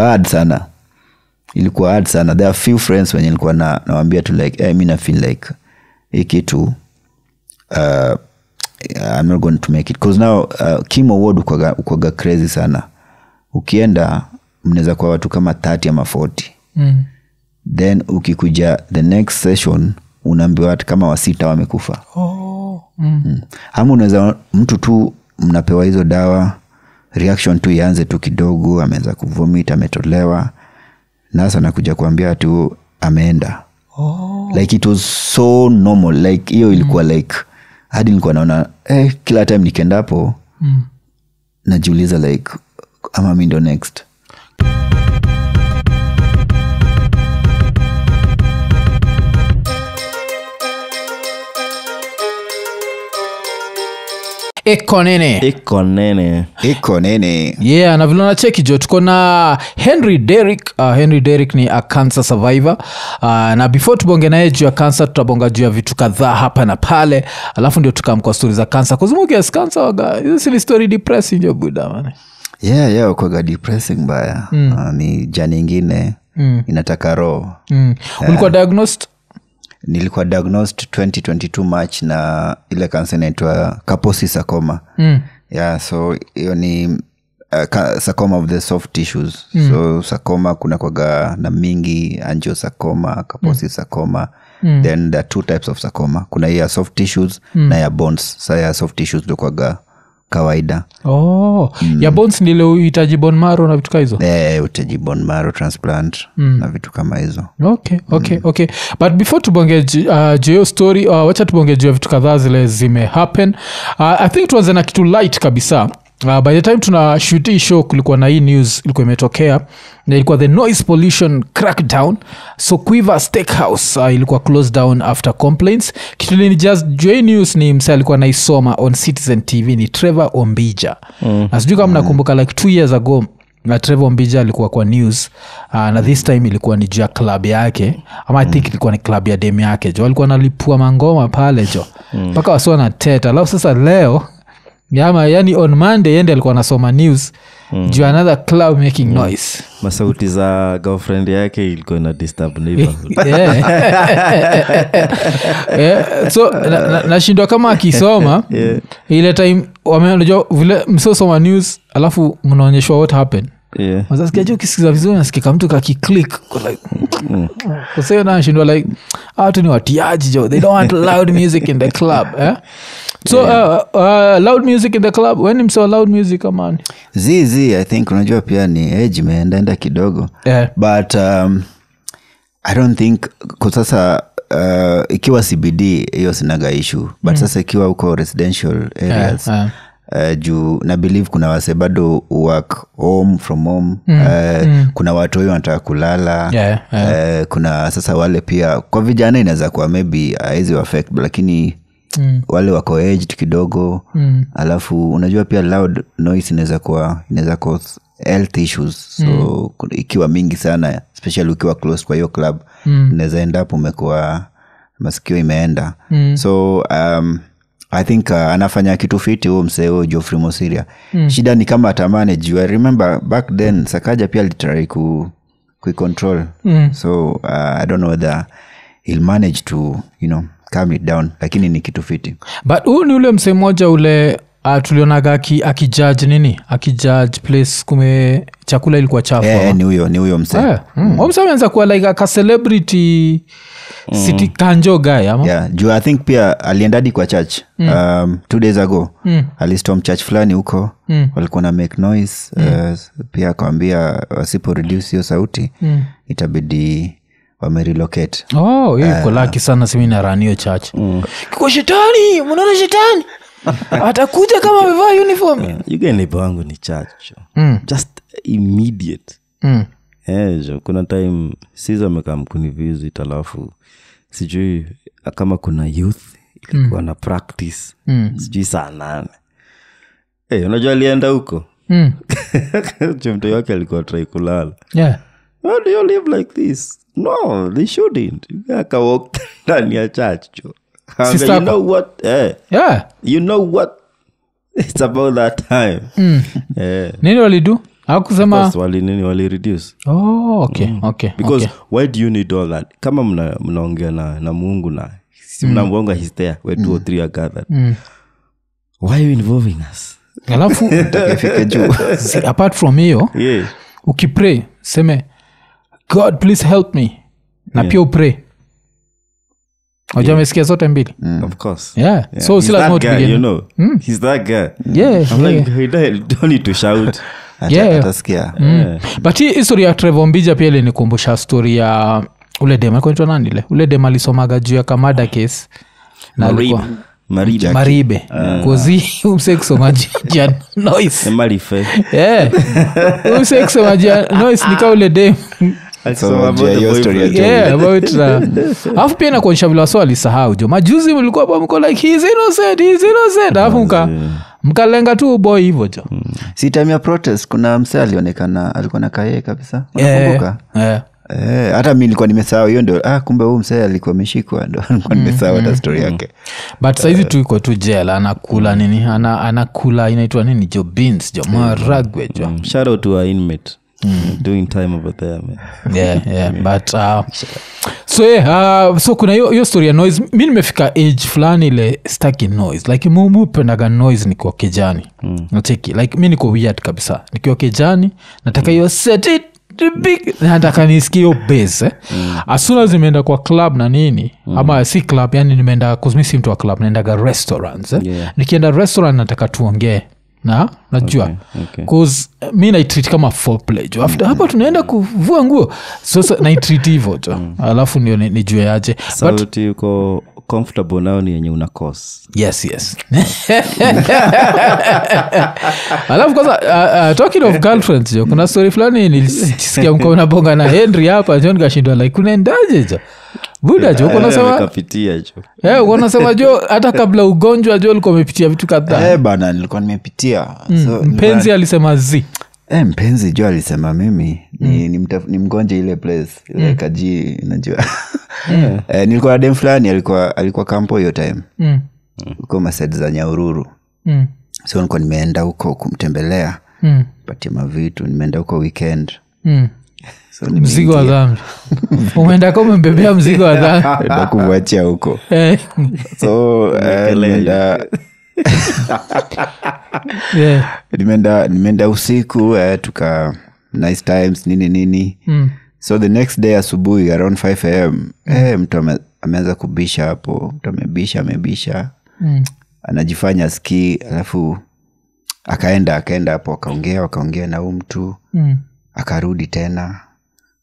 hard sana ilikuwa hard sana there are few friends wenye nilikuwa na nawambia tu like hey, mi na feel like hii kitu uh, I'm not going to make it cause now uh, Kim Award ukwaga, ukwaga crazy sana ukienda mnaweza kuwa watu kama 30 ama 40 Mm. then ukikuja the next session unaambiwa watu kama wasita wamekufa Oh. Mm. mm. ama unaweza mtu tu mnapewa hizo dawa reaction tu ianze tu kidogo ameweza kuvomit ametolewa. Nasa nakuja kuambia tu ameenda. Oh. like it was so normal. Like hiyo ilikuwa like hadi nilikuwa naona eh, kila time nikiendapo hapo Mm. najiuliza like ama mi ndo next eko nene. Iko nene. Iko yeah na vile nacheki jo tuko na henry derik uh, henry derik ni a cancer survivor. Uh, na before tubonge naye juu ya kansa tutabonga juu ya vitu kadhaa hapa na pale. Alafu ndio tukamkwa stori za kansa kuzumukias kansa waga hizo ni story depressing jo buda man. Yeah, yeah, ukwaga depressing mbaya. Mm. uh, ni jani ingine Mm. inataka roho. Mm. yeah. ulikuwa diagnosed nilikuwa diagnosed 2022 march na ile kansa inaitwa kaposi sakoma mm. yeah so hiyo ni uh, sakoma of the soft tissues mm. so sakoma kuna kwaga na mingi angiosarcoma kaposi mm. sakoma mm. then there are two types of sakoma kuna hiya soft tissues mm. na ya bones sa ya soft tissues ndo kwaga kawaida oh. mm. ya bones ndile uhitaji bon maro na vitu kaa hizo eh, utaji bon maro transplant mm. na vitu kama hizo okay okay okay but before tubonge uh, juyo story uh, wacha tubonge juu ya vitu kadhaa zile zime happen uh, i think tuanze na kitu light kabisa Uh, by the time tuna shoot hii show kulikuwa na hii news ilikuwa imetokea na ilikuwa the noise pollution crackdown so quiver steakhouse uh, ilikuwa closed down after complaints. Kitu ni just juu news ni mse alikuwa naisoma on citizen tv ni trevor ombija. Mm. na sijui kama mnakumbuka like two years ago na trevor mbija alikuwa kwa news uh, na this time ilikuwa ni juu ya club yake. Ama i think ilikuwa ni club ya dem yake jo. Alikuwa nalipua mangoma pale jo. Mpaka mm. wasiwa na teta. Alafu sasa leo yama yani on monday ende alikuwa anasoma news mm. juu another club making mm. noise masauti za girlfriend yake ilikuwa na disturb Yeah. Yeah, so nashindwa na, na kama akisoma Yeah. ile time wamenajua vile msiosoma news alafu mnaonyeshwa what happened yeah. mazasikia ukisikiza vizuri nasikika mtu kakiclik kusio nashindwa like "Ah, ni watiaji jo they don't want loud music in the club eh? So yeah. uh, uh, loud music in the club weni msewa loud music amani zz i think unajua pia ni age imeendaenda kidogo yeah. but um, i don't think kwa sasa uh, ikiwa cbd hiyo sinaga issue but mm. sasa ikiwa huko residential areas Yeah, yeah Uh, juu na believe kuna wase bado work home from home mm. Uh, mm. kuna watu huyo wanataka kulala Yeah, yeah. Uh, kuna sasa wale pia kwa vijana inaweza kuwa maybe hizi affect lakini Mm. wale wako aged kidogo Mm. alafu unajua pia loud noise inaweza kuwa inaweza cause health issues so mm. ikiwa mingi sana especially ukiwa close kwa hiyo club Mm. inaweza end up umekuwa masikio imeenda Mm. so um, i think uh, anafanya kitu fiti huo msee huo geoffrey mosiria mm. shida ni kama atamane juu i remember back then sakaja pia litrai ku kuicontrol Mm. so uh, i don't know whether he'll manage to you know calm it down lakini ni kitu fiti but huu ni ule msee mmoja ule uh, tulionaga aki- nini akijaj place kume chakula ilikuwa chafu yeah, ama? ni huyo ni huyo msee yeah. mm. mm. msee ameanza kuwa like aka celebrity city kanjo guy ama yeah juu i think pia aliendadi kwa church mm. um, two days ago mm. alistom church fulani huko mm. walikuwa na make noise mm. uh, pia akawambia wasipo reduce hiyo sauti mm. itabidi wamerelocate oh hiyo iko laki sana simi naranio mm. kiko shetani mnaona shetani atakuja kama amevaa uniform yuganipa wangu ni chacho Mm. just immediate mm. Eh, kuna time siza amekam mkuni visit alafu sijui kama kuna youth ilikuwa mm. na practice Mm. sijui saa nane hey, unajua alienda huko Mm. chumto wake alikuwa trai kulala yeah How do you live like this? No, they shouldn't. Akawalk ndani ya church jo. You know what? Eh, yeah you know what? It's about that time. Eh, nini walidu akusema walinini wali nini wali reduce oh, okay, mm. okay, because okay. why do you need all that kama mnaongea mna- na, na mungu na si mnamwonga his there where two mm. or three are gathered mm. why are you involving us alafu apart from hiyo yeah ukipray seme god please help me. Na pia upray. Najua amesikia zote mbili? Of course. Yeah. Yeah. so si lazima that you know. He's that guy. Yeah, I'm yeah. like don't don't need to shout. Ata- Yeah. atasikia. Yeah. but hii histori ya trevo mbija pia ilinikumbusha stori ya ule dem alikuwa nani ile? Ule dem alisomaga juu ya kamada case. Na alikuwa Maribe. maribe. Kozi ya noise. Yeah. umsekisomaji noise nika ule dem Uh, alafu pia nakuonyesha vile wasi walisahau jo. Majuzi mlikuwa pa mko like he's innocent he's innocent. Alafu mka mkalenga tu boy hivyo jo. Si time ya protest kuna mse alionekana alikuwa na kaye kabisa. Nakumbuka yeah. yeah. Eh, hata mi nilikuwa nimesahau hiyo ndio ah, kumbe huu msee alikuwa ameshikwa ndo nilikuwa nimesahau hata stori yake. But sahizi tu iko tu jel anakula nini ana, anakula inaitwa nini jo beans jo maragwe jo. Mm, shout out to a inmate doing time over there man yeah, yeah. but uh, so yeah, uh, so kuna hiyo story ya noise mi nimefika age fulani ile staki noise like mumu mupendaga noise nikiwa kijani mm. nacheki like mi niko weird kabisa nikiwa kijani nataka hiyo set it big nataka nisikie hiyo bas eh? mm. asuna zimeenda kwa club na nini mm. ama si club yani nimeenda kusmisi mtu wa club naendaga restaurants eh? Yeah. nikienda restaurant nataka tuongee na? Najua. Okay. cause uh, mi naitrit kama foreplay jo after hapa tunaenda kuvua nguo. Sasa naitrit hivo jo alafu ndio ni- nijue aje. But sauti uko comfortable nao ni yenye una cos yes yes. Alafu kwanza uh, uh, talking of girlfriends jo kuna story fulani nilisikia mko unabonga na henry hapa jo nikashindwa like kunaendaje jo buda jo uko unasema kapitia jo eh, jo hata kabla ugonjwa jo ulikuwa umepitia vitu kadhaa. Eh, bana nilikuwa nimepitia. So, mpenzi alisema zi. E, mpenzi jo alisema mimi ni, ni, mtaf, ni mgonje ile place ile kaji najua eh, nilikuwa na dem fulani alikuwa alikuwa kampo hiyo time. Mm. huko masaid za nyaururu Mm. so nilikuwa nimeenda huko kumtembelea. Mm. patia mavitu nimeenda huko weekend. Mm. mzigo wa dhambi. Umeendaka umembebea mzigo wa dhambi. Huko. Eh, so eh, nimeenda yeah. nimeenda nimeenda usiku eh, tuka nice times nini nini. Mm. so the next day asubuhi around 5 am eh, mtu ame, ameanza kubisha hapo. Mtu amebisha amebisha. Mm. anajifanya ski alafu akaenda akaenda hapo akaongea wakaongea na huu mtu. Mm. Akarudi tena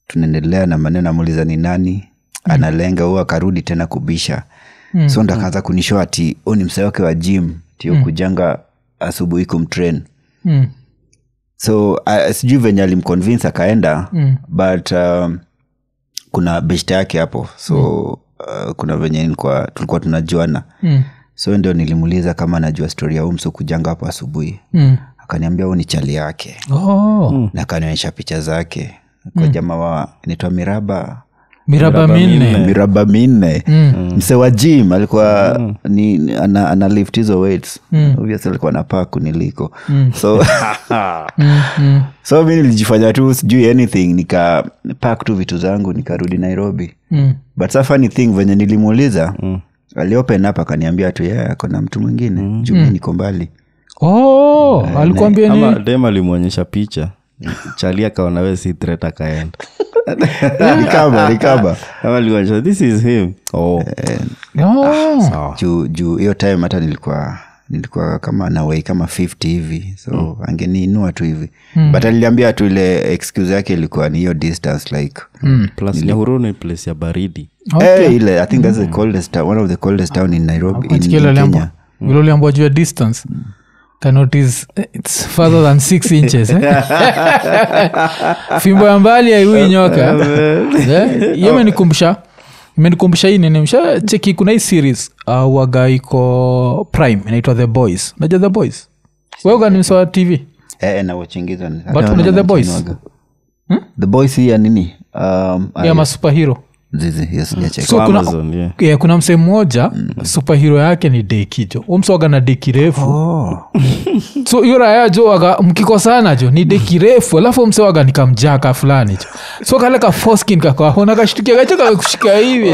tunaendelea na maneno amuliza ni nani analenga huo akarudi tena kubisha Mm. so ndo akaanza kunishoa ati huu ni msee wake wa jim tio mm. kujanga asubuhi kumtrain Mm. so uh, sijui venye alimconvince akaenda Mm. but um, kuna beshta yake hapo so mm. uh, kuna venye tulikuwa tunajuana Mm. so ndio nilimuuliza kama anajua stori ya umso kujanga hapo asubuhi Mm. Akaniambia huu ni chali yake. Oh. na akanionyesha picha zake. Kwa mm. jamaa wa inaitwa miraba. Miraba minne. Miraba minne. Mm. mse wa jim alikuwa ni, ni- ana, ana lift hizo weights. Obviously alikuwa napaa kuniliko. So Mm. Mm. so mi nilijifanya tu sijui anything nika pak tu vitu zangu nikarudi nairobi. Mm. but sa funny thing venye nilimuuliza. Aliopen up akaniambia tu yeah, akona mtu mwingine. Mm. juu mi niko mbali Oh, alikuambia ama ni dem alimwonyesha picha. Chali akaona we si threat akaenda. This is him. Oh. Oh. juu juu hiyo time hata nilikuwa nilikuwa kama nawei kama 50 hivi. So mm. angeniinua tu hivi. Mm. but aliliambia tu ile excuse yake ilikuwa ni hiyo distance like mm. plus nyahuru ni place ya baridi. Okay. hey, ile i think that's the coldest one of the coldest town in nairobi in, in kenya. Vile juu ya distance canotis its further than six inches eh? fimbo ya mbali aiui nyoka. Eh, hiyo imenikumbusha imenikumbusha hii nini? Msha cheki kuna hii series uh, waga iko prime inaitwa the boys. Naja the boys? Wega ni tv eh, na But unaja The Boys? the boys hii ya nini? Um, ya masuperhero zizi hiyo sijacheka So kuna- Amazon, yeah. yeah, kuna msee mmoja superhero yake ni dekijo umsoaga na deki refu oh. so hiyo raya jo waga mkikosana jo ni deki refu alafu msewaga nikamjaka fulani jo so kaleka foskin kakahona kashtukia kacho kamekushika hivi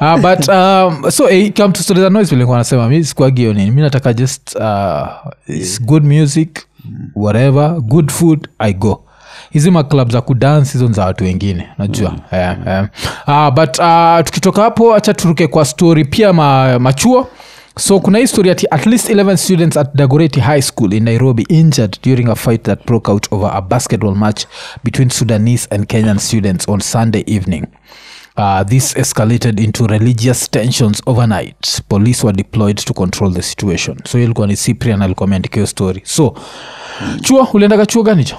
Uh, but um, so eh, come to stories noise vile nilikuwa nasema. Mi sikuagio nini. Mi nataka just uh, it's good music whatever good food i go. Hizi maclub za kudance hizo za watu wengine najua. Yeah, yeah. Uh, but uh, tukitoka hapo hacha turuke kwa story. Pia ma, machuo. So kuna hii story ati at least 11 students at dagoreti high school in nairobi injured during a fight that broke out over a basketball match between sudanese and kenyan students on sunday evening Uh, this escalated into religious tensions overnight. Police were deployed to control the situation. So hiyo ilikuwa ni cyprian alikuwa ameandika hiyo story. So chuo uliendaga chuo gani cho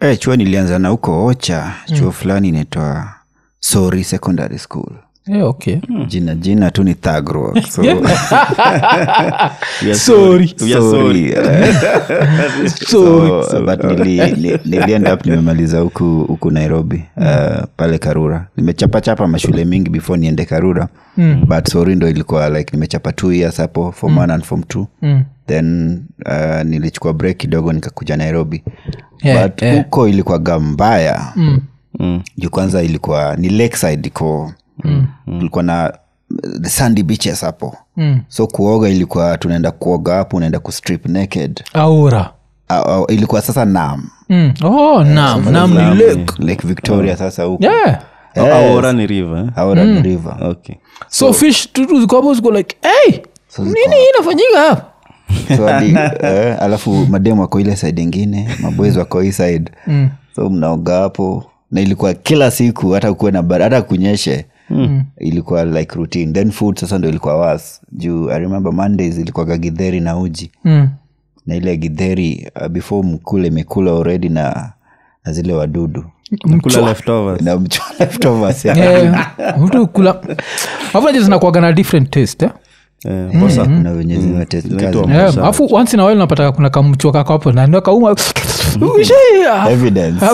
eh, chuo nilianza na huko ocha. Chuo mm. fulani inaitwa sori secondary school yeah, okay jina jina tu ni thagro so, Sorry. Sorry. sorry, eh. so, but nili, ni- nilienda up nimemaliza huku huku nairobi uh, pale karura nimechapachapa mashule mingi before niende karura mm. but sori ndo ilikuwa like nimechapa t years hapo form one and form two Mm. then uh, nilichukua break kidogo nikakuja nairobi Yeah, but huko yeah. ilikuwa gambaya mbaya Mm. Mm. juu kwanza ilikuwa ni lakeside iko mm. ilikuwa na uh, the sandy beaches hapo. Mm. so kuoga ilikuwa tunaenda kuoga hapo unaenda kustrip naked. Aura. Uh, uh, ilikuwa sasa nam mm. oh, nam nam ni lake. Lake victoria sasa huko. Yeah. Oh, Aora ni river eh? Aora ni river. Okay. So fish tutu ziko hapo ziko like hey nini inafanyika hapa? So hadi, eh, alafu mademu wako ile side ingine maboezi wako hii side. Mm. so mnaoga hapo. Na ilikuwa kila siku hata kuwe na hata kunyeshe mm. ilikuwa like routine then food sasa ndo ilikuwa was juu i remember mondays ilikuwaga gidheri na uji Mm. na ile gidheri uh, before mkule imekula already na na zile wadudu kula leftovers na mchwa yeah. Yeah, mtu kula afaje zinakuaga na different taste eh? Eh, Zinaitwa kazi. Yeah, Masala. alafu once napata kuna hapo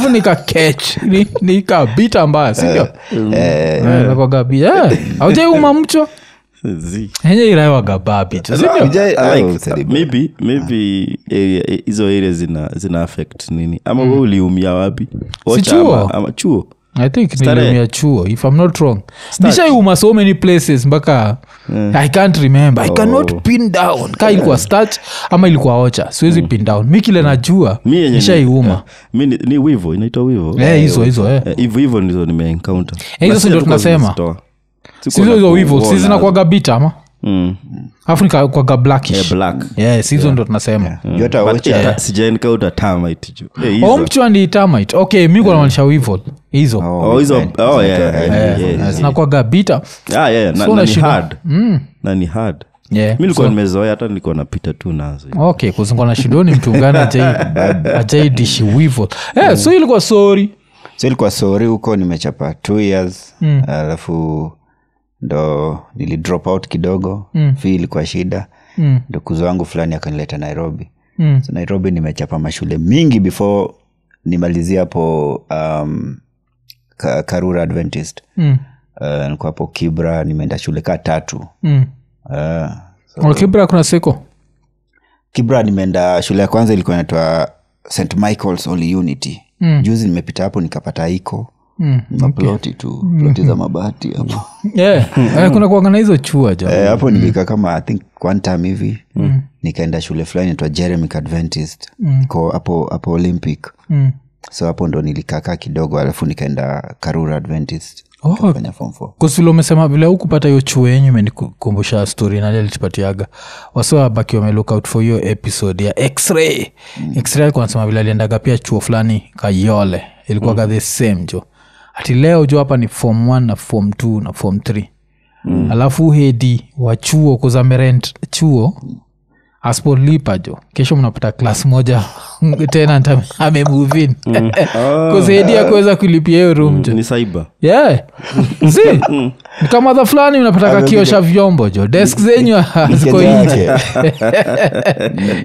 nikakech nikabita mbaya Eh, mcho? Enye hizo area zina zina affect nini? Ama we uliumia wapi? Chuo. I think niliumia chuo if i'm not wrong. Nishaiuma so many places mpaka i can't remember. I cannot Oh. pin down. Ka ilikuwa stach ama ilikuwa ocha siwezi pin down. Mi kile najua yenye ni- nishaiuma eh, ni, ni wivo inaitwa wivo Eh, hizo hizo eh. Eh, hivo hivo ndizo nimeencounter hizo Na si ndo si alikuwa tunasema. sizo hizo wivo hivo si zinakuaga bita ama Mm. alafu nikakwaga blackish. Black. Yes hizo ndo tunasema. Omchwa ni termite okay mi kunamaanisha wivo hizo. Oh, hizo- oh, yeah, yeah, yeah, yeah, yeah. zinakwaga bita Ah, na- So ni unashinda- hard. na ni yeah. mi nilikuwa nimezoea hata nilikuwa napita tu nazo okay kuzingwa na shidoni mtu mgani ajaidishi wivo eh, so ilikuwa sori so ilikuwa sori huko nimechapa two years. Alafu ndo nili drop out kidogo mm. fi ilikuwa shida Mm. ndo kuzo wangu fulani akanileta nairobi Mm. so nairobi nimechapa mashule mingi before nimalizia hapo um, ka, karura adventist Mm. uh, nilikuwa hapo kibra nimeenda shule kaa tatu Mm. uh, so, kibra kuna siku kibra nimeenda shule ya kwanza ilikuwa inaitwa st michaels holy unity Mm. juzi nimepita hapo nikapata iko Mm. tu ploti za mabati hapo. Yeah. eh, kuna kuangana hizo chua ja Eh, hapo nilikaa kama i think one time hivi. Nikaenda shule fulani naitwa jeremic adventist. Iko hapo hapo olympic. Mm. so hapo ndo nilikakaa kidogo alafu nikaenda karura adventist. Oh. kusvile umesema vile hukupata hiyo chuo yenyu imenikumbusha stori nali alitupatiaga wasiwabaki wamelook out for hiyo episode ya x-ray. X-ray alikuwa nasema vile aliendaga pia chuo fulani kayole. Ilikuwaga the same jo ati leo jo hapa ni form 1 na form 2 na form 3 mm. alafu hedi wa chuo kuzamerent chuo aspolipa jo. Kesho mnapata klas moja. Tenant ame- amemuvin kuzedi kuweza kulipia hiyo room jo. ni saiba yeah. si ni kama dha fulani mnapata kakiosha vyombo jo. Desk zenyu ziko Kenya nje.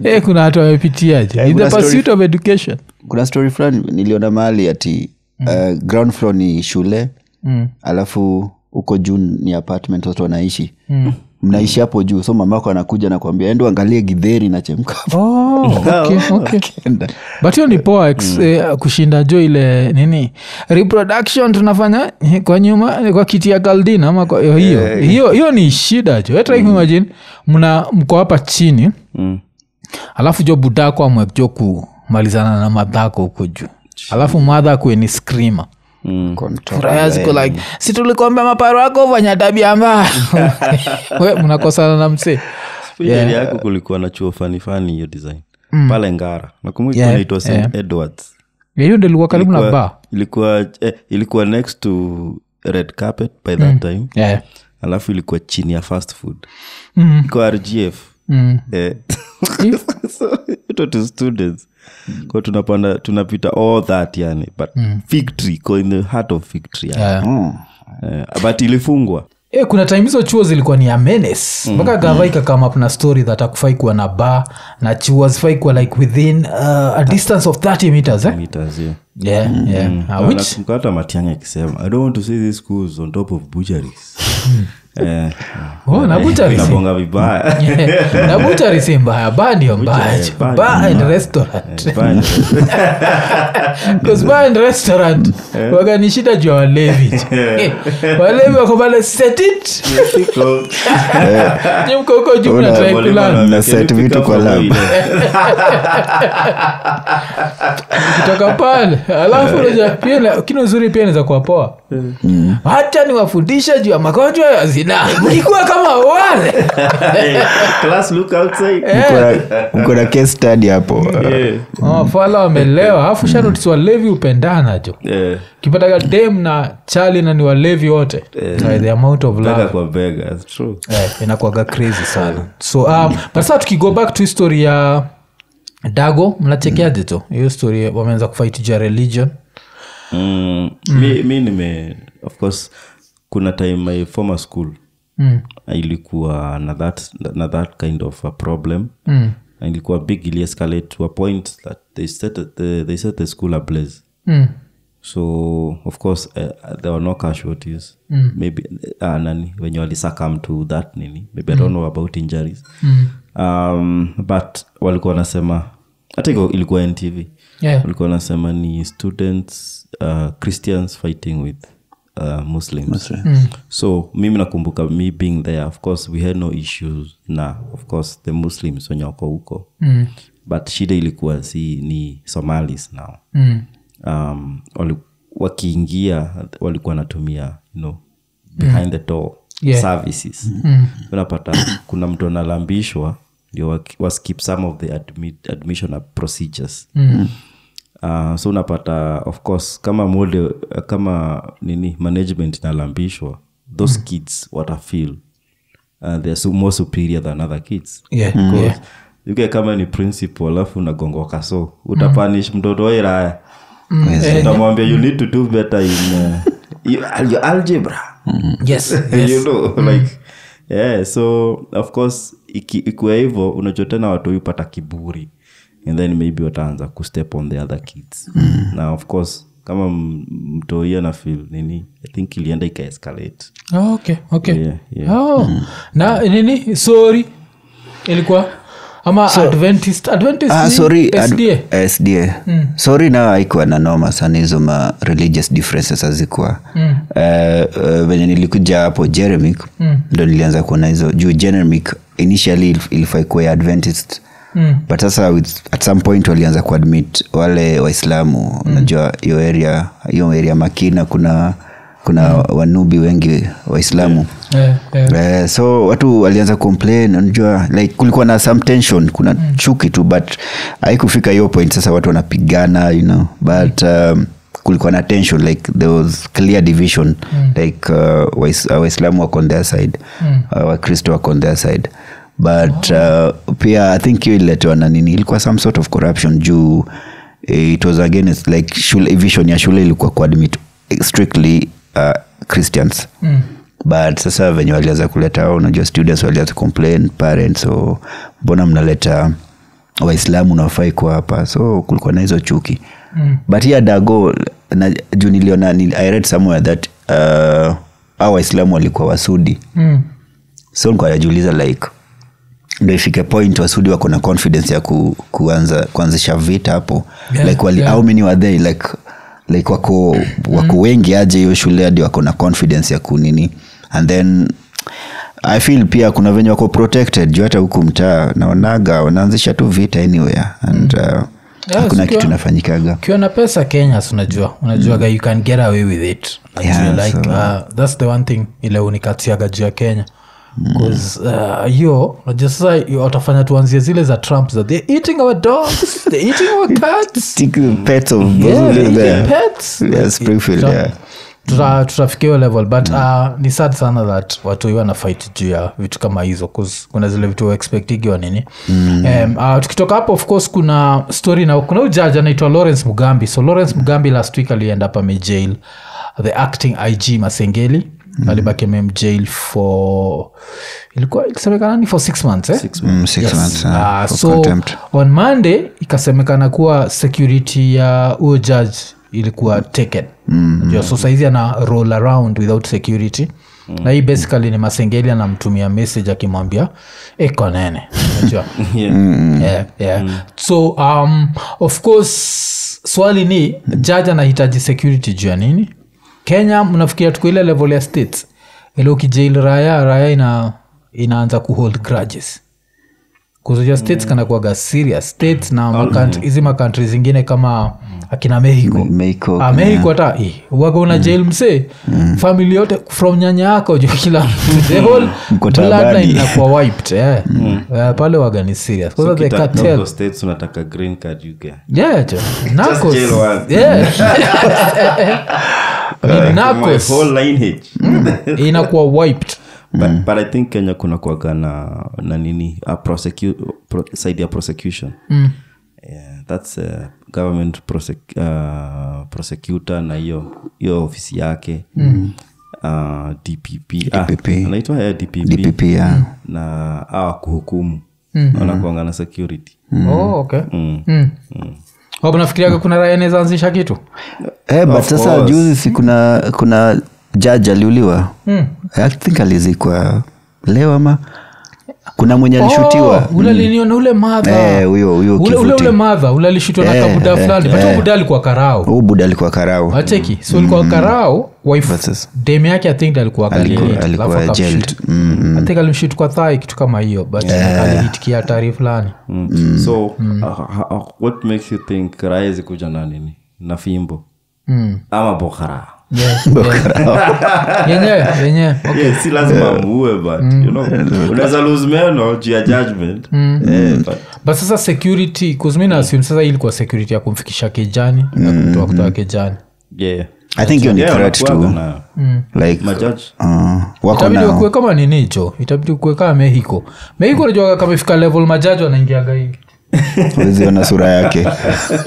Eh, kuna watu wamepitia jo. Yeah, In the pursuit of education. Kuna story fulani niliona mahali ati uh, ground floor ni shule. Mm. alafu huko juu ni apartment watu wanaishi. Mm. Mnaishi hapo juu so mamako anakuja nakwambia endo angalie gidheri nachemka oh, okay, okay. but hiyo ni poa ex, eh, kushinda jo ile nini reproduction tunafanya eh, kwa nyuma kwa kiti ya kaldin ama kwa hiyo hiyo hiyo hiyo ni shida jo. Mm. imagine mna mko hapa chini. Mm. alafu jo budako amwekjo kumalizana na madhako huko juu alafu madha akuwe ni skrima Mm. ziko like si tulikuambia maparo yako fanya tabia mbaya? We mnakosana na msee. Yeah. yako kulikuwa na chuo fanifani hiyo design. Pale ngara. Nakumbuka Yeah, st yeah. edwards. Hiyo ndo ilikuwa karibu na ba ilikuwa, eh, ilikuwa next to red carpet by that time. Yeah. alafu ilikuwa chini ya fast food. Mm. iko rgf Mm. eh. so to students kwa tunapanda tunapita all that yani but mm. victory ko in the heart of victory tree yani. yeah. eh, but ilifungwa E, kuna time hizo chuo zilikuwa ni amenes mpaka mm, gava ikakam up na story that akufai kuwa na bar na chuo zifai kuwa like within uh, a distance of 30 meters eh? meters yeah. yeah, yeah. Uh, which, matianga akisema i don't want to see these schools on top of butcheries eh, oh, na butchery si- mbaya ba ndio mbaya waganishida ya walevi. Eh, walevi wako pale set it. Siko- Nyi mko huko juu Una- mnatry mwalimu kulala. anaambia, Na set "Can you pick vitu kwa lab." pale alafu pia kini uzuri pia naweza kuwapoa hata niwafundisha juu ya magonjwa ya mlikuwa kama wale. Na case study hapo. Mafala wamelewa. Alafu shanotisi walevi upendana jo. Yeah. kipataga dem na chali na ni walevi wote. The amount of eh, inakuaga crazy sana. So um, but saa tukigo back to history ya dago mnachekeaje to hiyo story wameanza kufight juu ya religion. Mm. mi, mi nime of course kuna time my former school mm. ilikuwa na that, na that kind of a problem Mm. Ilikuwa big ili escalate to a point that they set the, they set the school ablaze Mm. so of course uh, there were no casualties mm. maybe uh, nani wenye walisakam to that nini maybe mm. i don't know about injuries mm. um, but walikuwa wanasema hata ilikuwa ntv Yeah. walikuwa wanasema ni students uh, christians fighting with uh, muslims so mimi nakumbuka me being there of course we had no issues na of course the muslims wenye wako huko Mm. but shida ilikuwa si ni somalis now Mm. um, wali, wakiingia walikuwa wanatumia you know, behind mm. the door Yeah. services mm. unapata kuna mtu analambishwa ndio waskip some of the admit, admission procedures Mm. Uh, so unapata of course kama mode kama nini management inalambishwa those mm. kids watafeel uh, theyare so more superior than other kids Yeah, Because yeah. uke kama ni principal alafu unagongoka so utapanish mm. mtoto wairaya utamwambia you need to do better in uh, you- your algebra mm. Yes, yes. you know mm. like yeah so of course iki- ikiwa hivyo unajua tena watu upata kiburi and then maybe wataanza kustep on the other kids mm. na of course kama mtoia na fil nini i think ilienda ikaescalate Oh, okay, okay. Yeah, yeah. Oh. Mm. na nini sorry ilikuwa ama adventist adventist ah, sorry SDA? ad- sda sorry nao haikuwa na noma sana hizo ma religious differences hazikuwa mm. uh, uh, venye nilikuja hapo jeremic mm. ndo nilianza kuona hizo juu jeremic initially ilifaikuwa ilifai kuwa ya adventist Mm. But sasa with, at some point walianza kuadmit wale waislamu unajua mm. hiyo area hiyo area makina kuna kuna wanubi wengi waislamu yeah. yeah, yeah. uh, so watu walianza complain unajua like kulikuwa na some tension kuna mm. chuki tu but haikufika hiyo point sasa watu wanapigana you know but um, kulikuwa na tension like there was clear division mm. like uh, uh, waislamu wako on their side mm. uh, wakristo wako on their side but uh, pia i think hiyo ililetewa na nini ilikuwa some sort of corruption juu eh, it was against like shule vision ya shule ilikuwa kuadmit strictly uh, christians Mm. but sasa venye walianza kuleta unajua students walianza complain parents so mbona mnaleta waislamu nawafai kuwa hapa so kulikuwa na hizo chuki mm. but hiya dago na, juu niliona ni, i read somewhere that uh, au waislamu walikuwa wasudi Mm. so nilikuwa like ndo ifike point wasudi wako na confidence ya ku, kuanza kuanzisha vita hapo. Yeah, like wali, yeah. how many were they? Like like wako wako mm. wengi aje hiyo shule hadi wako na confidence ya kunini and then i feel pia kuna venye wako protected. Juu hata huku mtaa naonaga wanaanzisha tu vita anywhere and mm. uh, Yeah, hakuna kitu nafanyikaga ukiwa na pesa kenya sunajua unajua? Unajuaga you can get away with it. Yeah, like, so- uh, thats the one thing ile unikatiaga juu ya kenya uh, hiyo unajua sasa watafanya tuanzie zile za trump za they're eating our dogs they're eating our cats the pets of Yeah, who live there. pets. Yeah, Springfield, yeah. tuta- tutafikia hiyo level but uh, ni sad sana that watu hiwa na fight juu ya vitu kama hizo 'cause kuna zile vitu expectigiwa nini mm. um, uh, tukitoka hapo of course kuna story na kuna ujaji anaitwa lawrence mugambi so lawrence mugambi last week alienda up amejail the acting ig masengeli mm. alibaki amemjail for ilikuwa ikisemekana ni for six months eh? six, Mm, six yes. months, uh, uh, so contempt. on on monday ikasemekana kuwa security ya uh, huyo judge ilikuwa taken mm-hmm. so saizi ana roll around without security mm. na hii basically ni masengeli anamtumia message akimwambia eko nene najua Yeah. yeah, yeah. mm. so um, of course swali ni judge anahitaji security juu ya nini kenya mnafikiria tuko ile level ya states? Ile ukijail raya raya ina inaanza kuhold grudges. Kuzuja states kanakuaga serious. States na makant- hizi makantri zingine kama akina mexico. Mexico, ah, mexico hata eh, waga una jail msee? Famili yote from nyanya yako jo kila the whole bloodline inakuwa wiped yeah. Eh, pale waga ni serious. So Kwanza the cartel. states unataka green card you get. yeah jo. Once. yeah Whole lineage. inakuwa wiped but, but i think kenya kuna kwaga na, na nini a prosecu, pro, side ya prosecution mm. yeah, thats uh, government prosec, uh, prosecutor na hiyo hiyo ofisi yake mm. uh, dpp, DPP. Ah, anaitwa dpp, dpp yeah. na awa kuhukumu mm. wanakuanga na security mm. oh, okay mm. mm. Wapo nafikiriaga kuna raya naeza anzisha kitu. Hey, but sasa juzi si kuna kuna jaji aliuliwa. Mm. i think alizikwa leo ama kuna mwenye alishutiwa. Oh, ule liniona ule madha Eh, huyo huyo ule, ule, ule madha ule alishitwa na Eh, kabuda eh, fulani. But eh. huyo buda alikuwa karao. Huu buda alikuwa karau acheki so alikuwa karao wife Versus- dem yake i think alikuwa. Mm, mm. i think alimshit kwa thai kitu kama hiyo. But alihitikia hatari fulani. Mm. so uh, uh, uh, what makes you think raezi kuja na nini? Na fimbo? Mm. ama bokara? Yeah, yeah. Yenyewe yenyewe yeah, si lazima muue but you know unaweza lose meno juu ya judgment. But but sasa security kuzmina assume sasa hii ilikuwa security ya kumfikisha kejani na kumtoa kutoka kejani. Yeah. i think hiyo ni threat tu na like uh, itabidi kama nini cho itabidi kue kama mexico. Mexico najuaga kamefika level majaji wanaingiaga hivi weziona sura yake.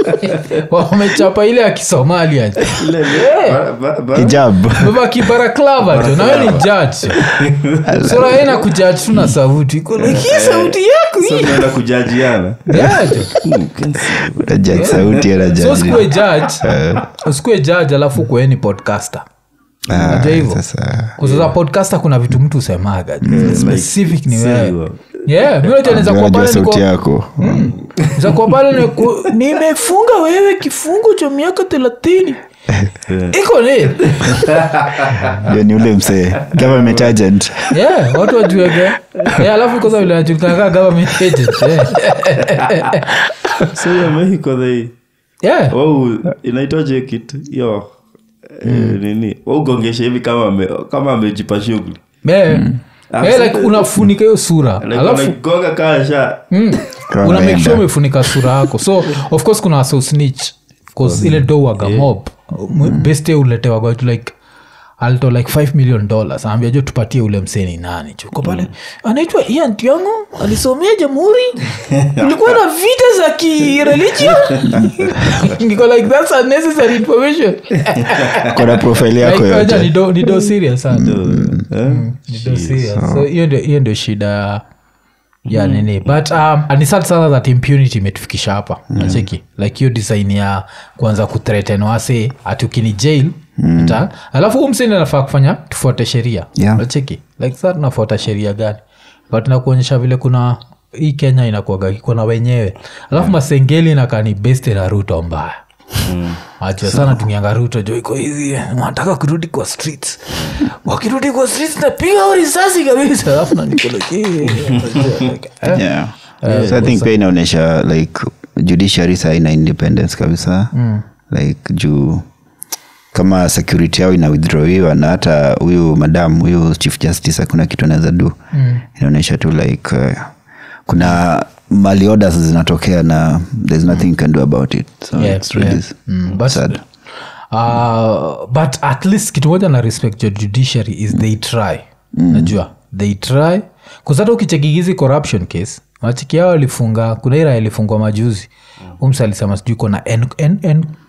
Wamechapa ile ya kisomalia. Nawe ni jaji sura na kujaji tu na sauti. Hii sauti jaji sauti jaji usikue judge. Alafu kueni podcaster. Ah, podcaster kuna vitu mtu usemaga jo. specific ni wewe Yeah pale sauti yako. Za pale nimefunga wewe kifungo cha miaka thelathini. Iko ni. Ule msee. Government agent. Yeah, watu wajuege yeah, alafu kosa vile najulikana kaa government agent. Yeah. so ya mexico they yeah. wau inaitwaje kitu hiyo eh, nini? Waugongesha hivi kama ame- kama amejipa Yeah, like unafunika hiyo sura. Alafu mm, una make sure umefunika sura yako. So of course kuna wasosnich bcause ile do waga mob. M- beste uletewaga tu like alto like 5 million dollars. Aambia jo tupatie ule mseni nani? Chuko pale. Mm. anaitwa ian tiango alisomea jamhuri ulikuwa na vita za kireligion. Niko like that's unnecessary information. Kona profile yako Like, yote. ni do- ni do serious sana. Mm. Ni do serious. so hiyo ndio hiyo ndio shida ya nini. But um, ni sad sana that impunity imetufikisha hapa. Nacheki like hiyo design ya kuanza kuthreaten wase ati ukini jail ata alafu umsini nafaa anafaa kufanya tufuate sheria. Yeah. nacheki like sa tunafuata sheria gani? But nakuonyesha vile kuna hii kenya inakuaga kuna wenyewe. Alafu yeah. masengeli nakani beste na ruto mbaya. Mm. sana tungianga ruto jo iko hizi wanataka kurudi kwa streets. Wakirudi kwa streets napiga risasi kabisa. Alafu nanikola yeah. so i think pia inaonyesha like judiciary saa ina independence kabisa. Mm. like juu kama security yao inawithdrawiwa na hata huyu madam huyu chief justice hakuna kitu anaweza du mm. inaonyesha tu like uh, kuna mali orders zinatokea na there's nothing you can do about it so Yeah, it's really yeah. Mm, but- sad uh, but at least kitu moja na respect your judiciary is mm. they try mm. najua they try kuzata ukichekigizi corruption case wachikiao alifunga kuna ira ilifungwa majuzi umsa alisema sijui kona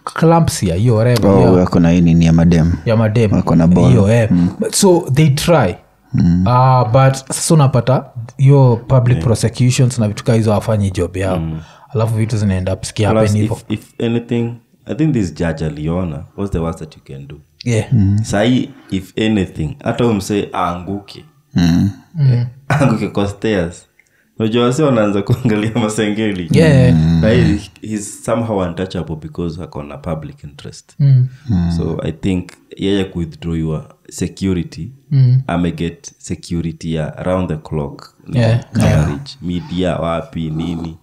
clamsia hiyo whatever, oh, na hii nini ya madem ya madem Wako na ball. hiyo eh. so they try mm. uh, but sasa unapata hiyo public yeah. prosecutions na vituka hizo hawafanyi job yao mm. alafu vitu zinaenda Plus, if, if anything i think this judge aliona what's the worst that you can do yeah. sahi if anything hata umsee aanguke mm. aanguke kwa stairs unajua wasi wanaanza kuangalia masengeli. Yeah. Na he- he's somehow untouchable because akona public interest. Mm. so i think yeye kuwithdraw your security Mm. ameget security ya around the clock. Yeah, coverage. Media wapi nini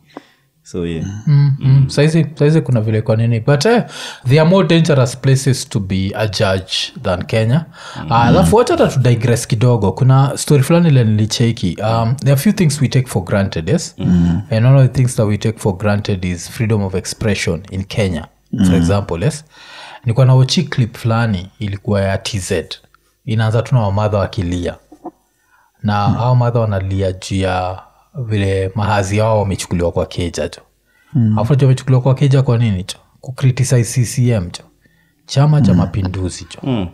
so yeah. Mm, mm. saizi saizi kuna vile kwa nini? But eh, there are more dangerous places to be a judge than kenya. Ah, alafu wacha hata tudigress kidogo kuna story fulani ile nilicheki. Um, there are few things we take for granted yes? Mm. and one of the things that we take for granted is freedom of expression in kenya mm. for example yes? Nikuwa na uchi clip fulani ilikuwa ya tz inaanza tuna wamadha wakilia. Na mm. au madha wanalia juu ya vile mahazi wao wamechukuliwa kwa keja cho mm. afu cho wamechukuliwa kwa keja kwa nini cho kuccm ccm cho chama cha mapinduzi cho Mm.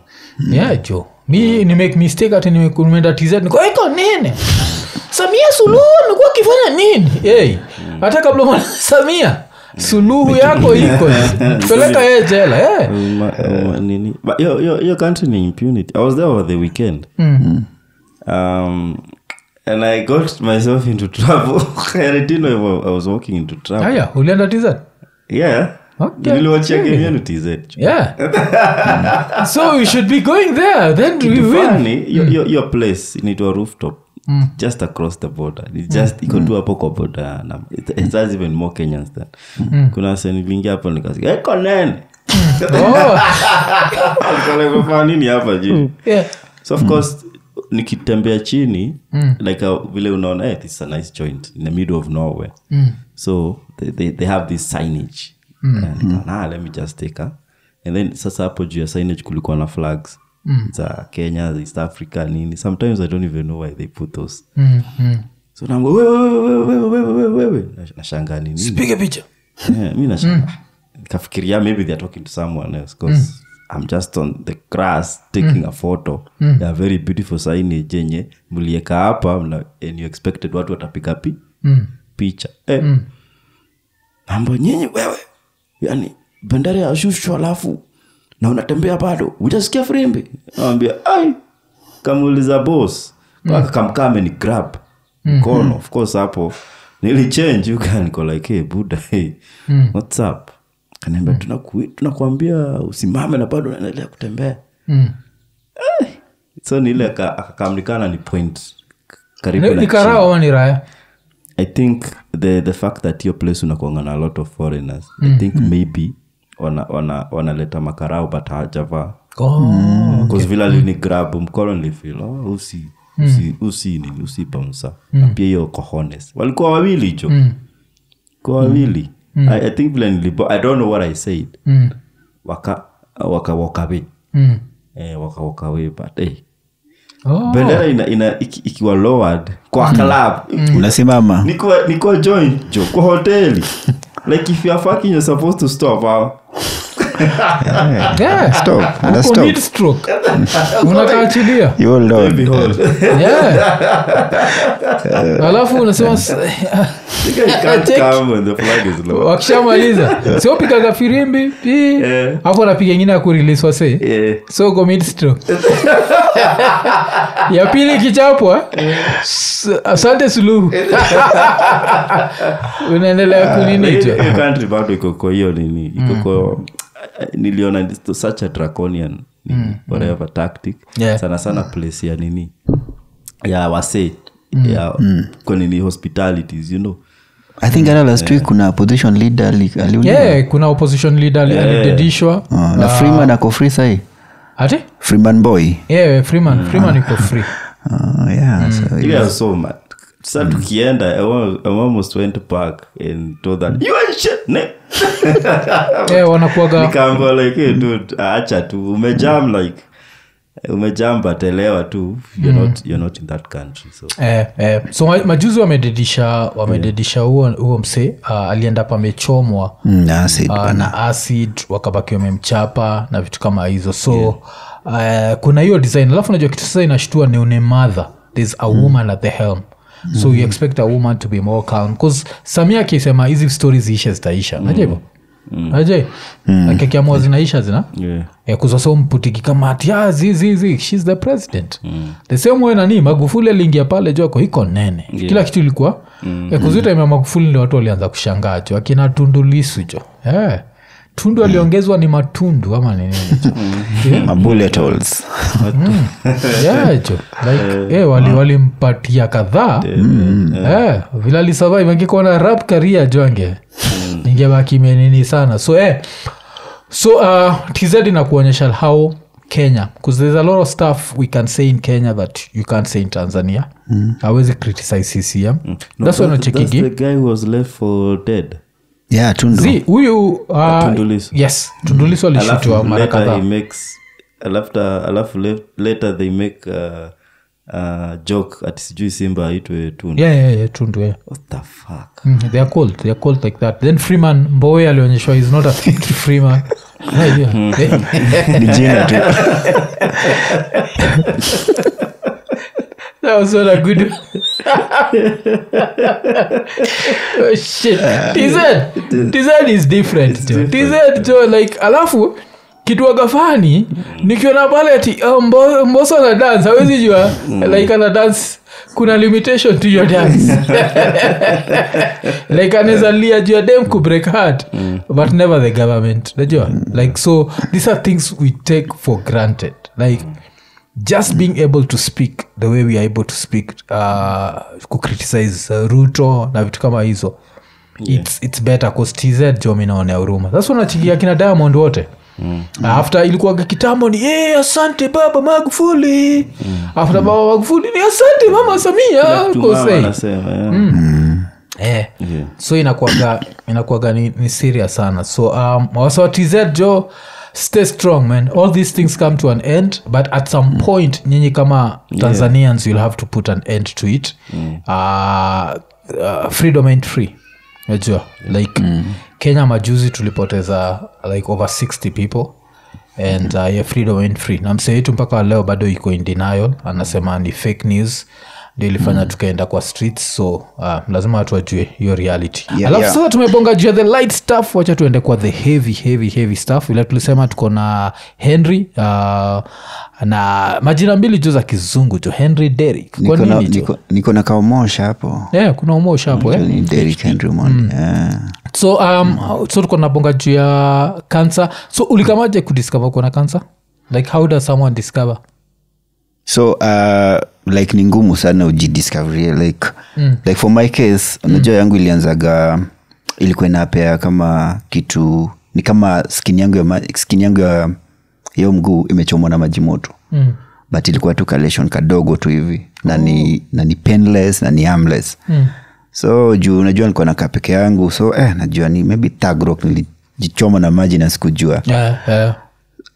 yeah jo. Mi ni mistake ati nimeenda tz niko nini? Samia suluhu amekuwa akifanya nini? Hey, hata kabla mwana samia suluhu yako iko peleka ye jela hiyo- hiyo hiyo country ni impunity. I was there over the weekend. Mm. um, and i got myself into trouble. I didn't know if i was walking into trouble. Haya ulienda tz yeah. Okay. tz yeah. So we should be going there. Then we win. funny, hiyo- hiyo- hiyo place inaitwa rooftop. Just across the border. It's just iko tu hapo kwa border na it, it has even more kenyans than. Kuna wase niliingia hapo nikasikia eko nene oh, Alikuwa nini hapa juu yeah. so of course nikitembea chini mm. like uh, vile unaona hey, this is a nice joint in the middle of norway mm. so they, they, they have this signage mm. mm. ah, let me just take her and then sasa hapo juu ya signage kulikuwa na flags mm. za kenya east africa nini sometimes i don't even know why they put those Mm, mm. so naambia, wewe nashangaa nini picha yeah, mi nashangaa nikafikiria maybe they're talking to someone else because i'm just on the grass taking mm. a photo mm. ya very beautiful signage yenye mlieka hapa mna, and you expected watu watapiga pi Mm. picha eh. mm. mambo nyinyi wewe yani bendera ya shushu alafu na unatembea bado utasikia frimbi nawambia ai kamuuliza bos mpaka kamkame ni grab mkono of course hapo nilichange can go like hey, buda hey, what's up kaniambia tunaku, tunakuambia usimame na bado unaendelea kutembea. Mm. so nile akakamlikana ni point karibu Ni- ni karao ni raya i think the, the fact that hiyo place unakuanga na a lot of foreigners mm. i think mm. maybe wanaleta wana, wana makarao but hawajavaa. Oh. okay. vile alini grab mkono nilifil oh, usi usi usi nini usi bamsa na pia hiyo kohones walikuwa wawili jo Mm. kuwa wawili I, i think vile nilipo i don't know what i said. Mm. waka waka walk away Mm. eh, waka walk away but eh, Oh. bendera ina, ina, iki, ikiwa lowered kwa club. Unasimama. Niko niko join jo kwa hoteli. Like if you are fucking you're supposed to stop huh? Yeah. Stop. Uko stop. mid-stroke. unakaachilia You hold on. Yeah. alafu unasema s- The can't Take- come when the flag is low wakishamaliza siopikaga firimbi pi Eh. afu anapiga ingine ya kuriliswa se yeah. so uko ya pili kichapwa s- asante suluhu unaendelea kunini Like, hiyo country bado iko kwa hiyo nini iko kwa niliona such a draconian mm, whatever tactic. Yeah. sana sana place ya nini? Ya wase ya kwa nini hospitalities you know? I think hata last week kuna opposition leader ali- aliuliwa. Yeah, kuna opposition leader ali- alidedishwa. Ah, na freeman ako free sai ati? Freeman boy. Yeah, freeman. Freeman iko free. Oh, yeah, so yeah. so mad sa tukienda I almost went back and told that you ain't shit ne? Yeah, wanakuaga nikaambia like hey, dude acha tu. Umejam like umejam but elewa tu. You're, mm. not, you're not in that country so. Eh, eh. so majuzi wamededisha wamededisha huo huo msee uh, alienda pamechomwa Mm, na acid uh, bana. na acid wakabaki wamemchapa na vitu kama hizo. So yeah. uh, kuna hiyo design. Alafu najua kitu sasa inashtua ni unemadha mother. There's a woman at the helm so you expect a woman to be more calm bcause samia akisema hizi stori ziishe zitaisha mm. naja hivo mm. akiamua zinaisha zina yeah. Eh, kuzasa mputiki kama ati "Ah, shes the president mm. the same way nani magufuli aliingia pale joko iko nene yeah. kila kitu ilikuwa mm. kuzitamia kuzitaimia magufuli ndi watu walianza kushangaa jo akina tundulisu jo eh. Tundu aliongezwa ni matundu ama ni nini? Jo Ma bullet holes. Yeah, jo like eh, walimpatia kadhaa. Vila vile alisurvive angekuwa na rap karia jonge ningebakimenini sana. So eh, so uh, na kuonyesha how kenya bcause there's a lot of stuff we can say in kenya that you can't say in tanzania. Mm. awezi criticize ccm. Mm. No, that's that's, that's the guy who was left for dead yeah tundu. Zi huyu uh, Tundu yes tundulisu alishutiwa mara later he kadhaa makes alafu alafu le- later they make uh, uh, joke ati sijui simba aitwe tun yeah, yeah, yeah, tundu yeah. what the fuck? Mm, they are called they are called like that. Then freeman mbowe alionyeshwa is not a freeman. Yeah, yeah. Eh, ni jina tu. That was not a good one. Oh, shit. Tz tz is. Different jo tz jo like alafu kitwaga fani nikiona pale ati oh, mbo, mboso ana dance hawezi jua. Like ana dance kuna limitation to your dance. Like anaweza lia juu ya dem kubreak heart but never the government. Najua like so these are things we take for granted. Like just being able to speak the way we are able to speak uh, kucriticize uh, ruto na vitu kama hizo yeah. it's, it's better cause tz jo minaonea huruma sasa unachigia kina diamond wote mm. after ilikuwaga kitambo ni hey, asante baba magufuli mm. after baba magufuli ni asante mama samia kose mm. mm. eh. Yeah. so inakuaga inakuaga ni, ni siria sana so um, wasawatz jo stay strong man all these things come to an end but at some mm. point nyinyi kama tanzanians yeah. you'll have to put an end to it mm. uh, uh, freedom ain't free najua like mm. kenya majuzi tulipoteza like over 60 people and uh, yeah, freedom ain't free na msee wetu mpaka waleo bado iko in denial anasema ni fake news ndio ilifanya mm. tukaenda kwa streets so uh, lazima watu wajue hiyo reality Yeah, alafu yeah. sasa tumebonga juu ya the light stuff wacha tuende kwa the heavy heavy heavy stuff ila tulisema tuko na henry uh, na majina mbili juu za kizungu jo henry derik niko na, kaomosha hapo yeah, kuna umosha hapo eh? Henry Mon- yeah. so um, mm. so tuko nabonga juu ya kansa so ulikamaje kudiscover kuona kansa like how does someone discover so uh, like ni ngumu sana ujidiscoverie like, mm. like for my case unajua yangu ilianzaga ilikuwa inapea kama kitu ni kama skin yangu ya, skin yangu ya hiyo mguu imechomwa na maji moto mm. but ilikuwa tu kaleshon kadogo tu hivi na ni, na ni painless na ni harmless Mm. so juu unajua nilikuwa nakaa peke yangu so eh, najua ni maybe tagrok nilijichoma na maji na sikujua yeah, yeah.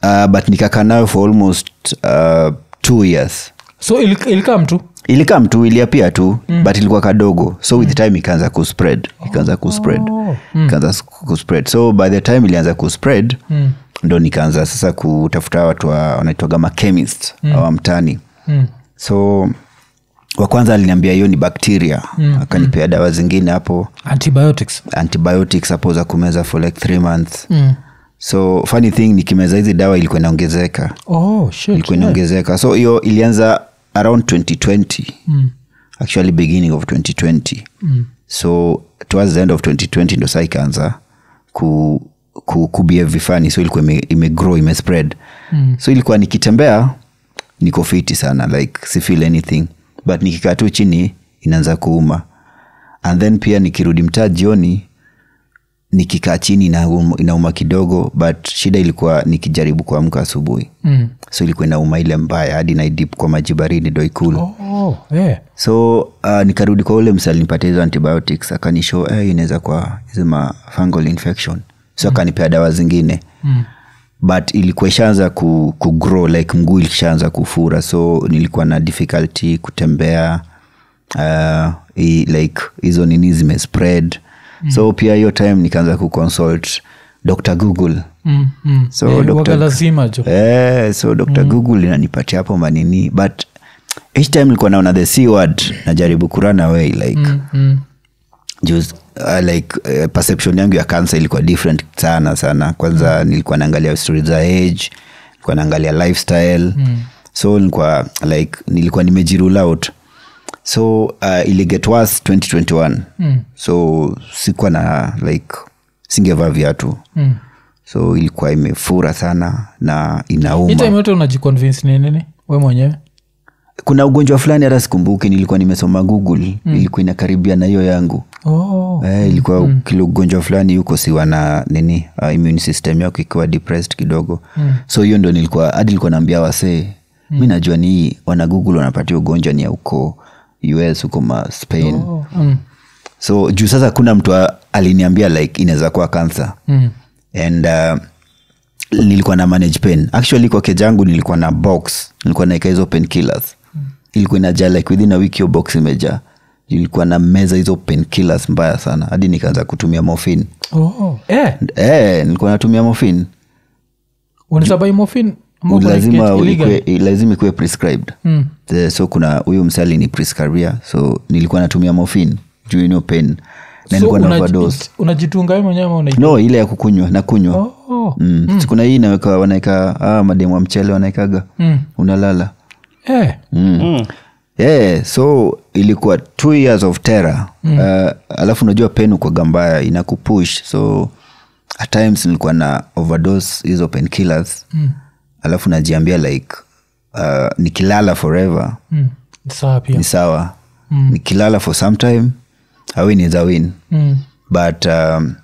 uh, but nikakaa nayo for almost uh, two years so ili- tu mtu ilikaa mtu iliapia tu mm. but ilikuwa kadogo so with time ikaanza kuspread ikaanza kuspread Oh. ikaanza kuspread so by the time ilianza kuspread Mm. ndo nikaanza sasa kutafuta watu wanaitwaga machemist mm. awa mtani Mm. so wa kwanza aliniambia hiyo ni bakteria mm. akanipea mm. dawa zingine hapo antibiotics antibiotics hapo za kumeza for like three months mm. so funny thing nikimeza hizi dawa ilikuwa inaongezeka oh, shit, ilikuwa yeah. so hiyo ilianza around 2020 Mm. actually beginning of 2020 Mm. so towards the end of 2020 ndo saa ikaanza ku, ku, kubia vifani. So ilikuwa ime, imegrow imespread Mm. so ilikuwa nikitembea niko fiti sana. Like si feel anything. But nikikaa tu chini inaanza kuuma. And then pia nikirudi mtaa jioni nikikaa chini inauma, inauma kidogo but shida ilikuwa nikijaribu kuamka asubuhi Mm. so ilikuwa inauma ile mbaya hadi naidip kwa maji baridi ndo ikulu Oh, yeah. so uh, nikarudi kwa ule msali nipate hizo antibiotics akanisho eh, inaweza kwa zima ma fungal infection so mm. akanipea dawa zingine Mm. but ilikuwa ishaanza ku, ku grow like mguu ilishaanza kufura so nilikuwa na difficulty kutembea uh, i, like hizo nini zimespread mm. so pia hiyo time nikaanza kuconsult dr google Mm. Mm. So, Yeah, Dr. lazima jo Eh, so dr google inanipatia hapo manini but each time nilikuwa naona the c word najaribu kuran away like Mm. Mm. just, uh, like uh, perception yangu ya kansa ilikuwa different sana sana kwanza mm. nilikuwa naangalia stori za age nilikuwa naangalia lifestyle mm. so nilikuwa like nilikuwa nimejirule out so uh, iliget worse 2021 Mm. so sikuwa na like singevaa viatu Mm. so ilikuwa imefura sana na hii inauma time yote unajiconvince ni nini we mwenyewe kuna ugonjwa fulani hata sikumbuki nilikuwa nimesoma google mm. ilikuwa inakaribia na hiyo yangu oh. eh, ilikuwa mm. kila ugonjwa fulani yuko siwa na nini uh, immune system yako ikiwa depressed kidogo mm. so hiyo ndo nilikuwa hadi ilikuwa naambia wasee mm. mi najua ni hii wana google wanapatia ugonjwa ni ya huko us huko ma spain. Oh. Mm. so juu sasa kuna mtu aliniambia like inaweza kuwa kansa Mm. and uh, nilikuwa na manage pain. Actually kwa kejangu nilikuwa na box. Nilikuwa naeka hizo pain killers mm. ilikuwa inajaa like within a week hiyo box imejaa. Ilikuwa na meza hizo painkillers mbaya sana. Hadi nikaanza kutumia morphine. Oh. Eh, eh nilikuwa natumia morphine lazima ikue, lazima ikuwe prescribed Mm. The- so kuna huyu msali ni prescaria so nilikuwa natumia morphine juu ino pen pain na So nilikuwa na unaji- overdose unajitunga mwenyewe no ile ya kukunywa nakunywa Oh. oh. mm. mm. sikuna hii naweka wanaeka ah, mademu wa mchele wanaekaga Mm. unalala Eh. mm. Mm. yeah, so ilikuwa two years of terror mm. uh, alafu unajua pen ukwaga mbaya inakupush so at times nilikuwa na overdose hizo painkillers Mm. Alafu najiambia like uh, nikilala forever Mm. sawa pia ni sawa Mm. nikilala for some time awin is a win Mm. but um,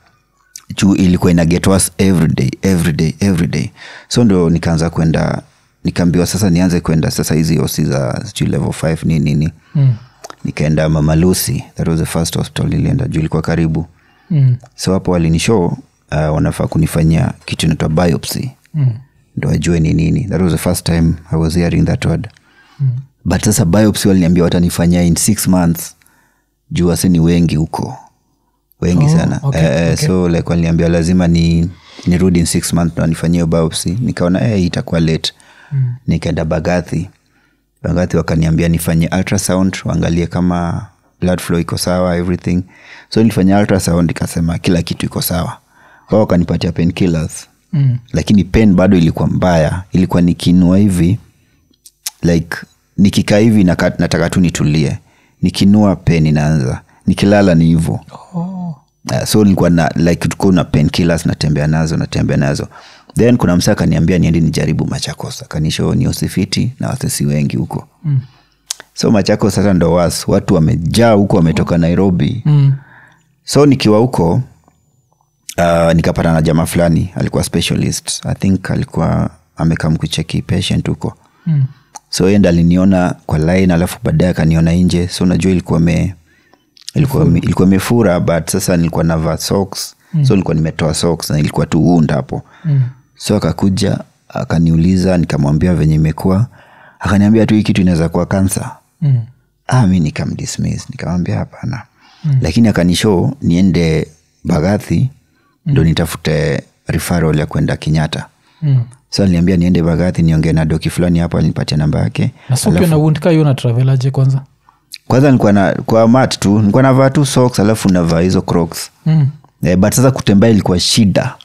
juu ilikuwa ina get worse every day every day every day so ndo nikaanza kwenda nikaambiwa sasa nianze kwenda sasa hizi osi za sijui level 5 nini nini Mm. nikaenda mama lucy that was the first hospital nilienda juu ilikuwa karibu Mm. so hapo walinishow uh, wanafaa kunifanyia kitu inaitwa biopsy Mm. Ndo ajue ni nini. That was the first time i was hearing that word. Mm. but sasa biopsy waliniambia watanifanyia in six months. Juu ase ni wengi huko. Wengi Oh, sana. okay, eh, okay. so like waliniambia lazima ni nirudi in six month na wanifanyie biopsy. Nikaona eh, itakuwa late. Mm. nikaenda bagathi. Bagathi wakaniambia nifanye ultrasound waangalie kama blood flow iko sawa everything. So nilifanya ultrasound ikasema kila kitu iko sawa. Wao wakanipatia painkillers Mm. lakini pen bado ilikuwa mbaya. Ilikuwa nikinua hivi like nikikaa hivi nataka tu nitulie. Nikinua pen inaanza. Nikilala ni hivo Oh. uh, so nilikuwa na like tuko na pen killers natembea nazo natembea nazo. Then kuna msa akaniambia niende nijaribu machakos akanisho ni osifiti na wasesi wengi huko. Mm. so machakos sasa ndo was watu wamejaa huko wametoka nairobi. Mm. so nikiwa huko uh, nikapata na jamaa fulani alikuwa specialist i think alikuwa amekam kucheki patient huko Mm. so enda aliniona kwa line alafu baadaye akaniona nje so najua ilikuwa me ilikuwa, ilikuwa imefura but sasa nilikuwa nava socks mm. so nilikuwa nimetoa socks na ilikuwa tu wound hapo mm. so akakuja akaniuliza nikamwambia venye imekuwa akaniambia tu hii kitu inaweza kuwa kansa Mm. ah, mi nikamdismiss nikamwambia hapana mm. lakini akanishow niende bagathi ndo nitafute referral ya kwenda kenyatta. Mm. so niliambia niende bagathi niongee na doki fulani hapo alinipatia namba yake. Na travelaje kwanza? Kwanza nilikuwa na kwa mat tu nilikuwa navaa tu socks alafu navaa hizo crocs. Mm. eh, but sasa kutembea ilikuwa shida.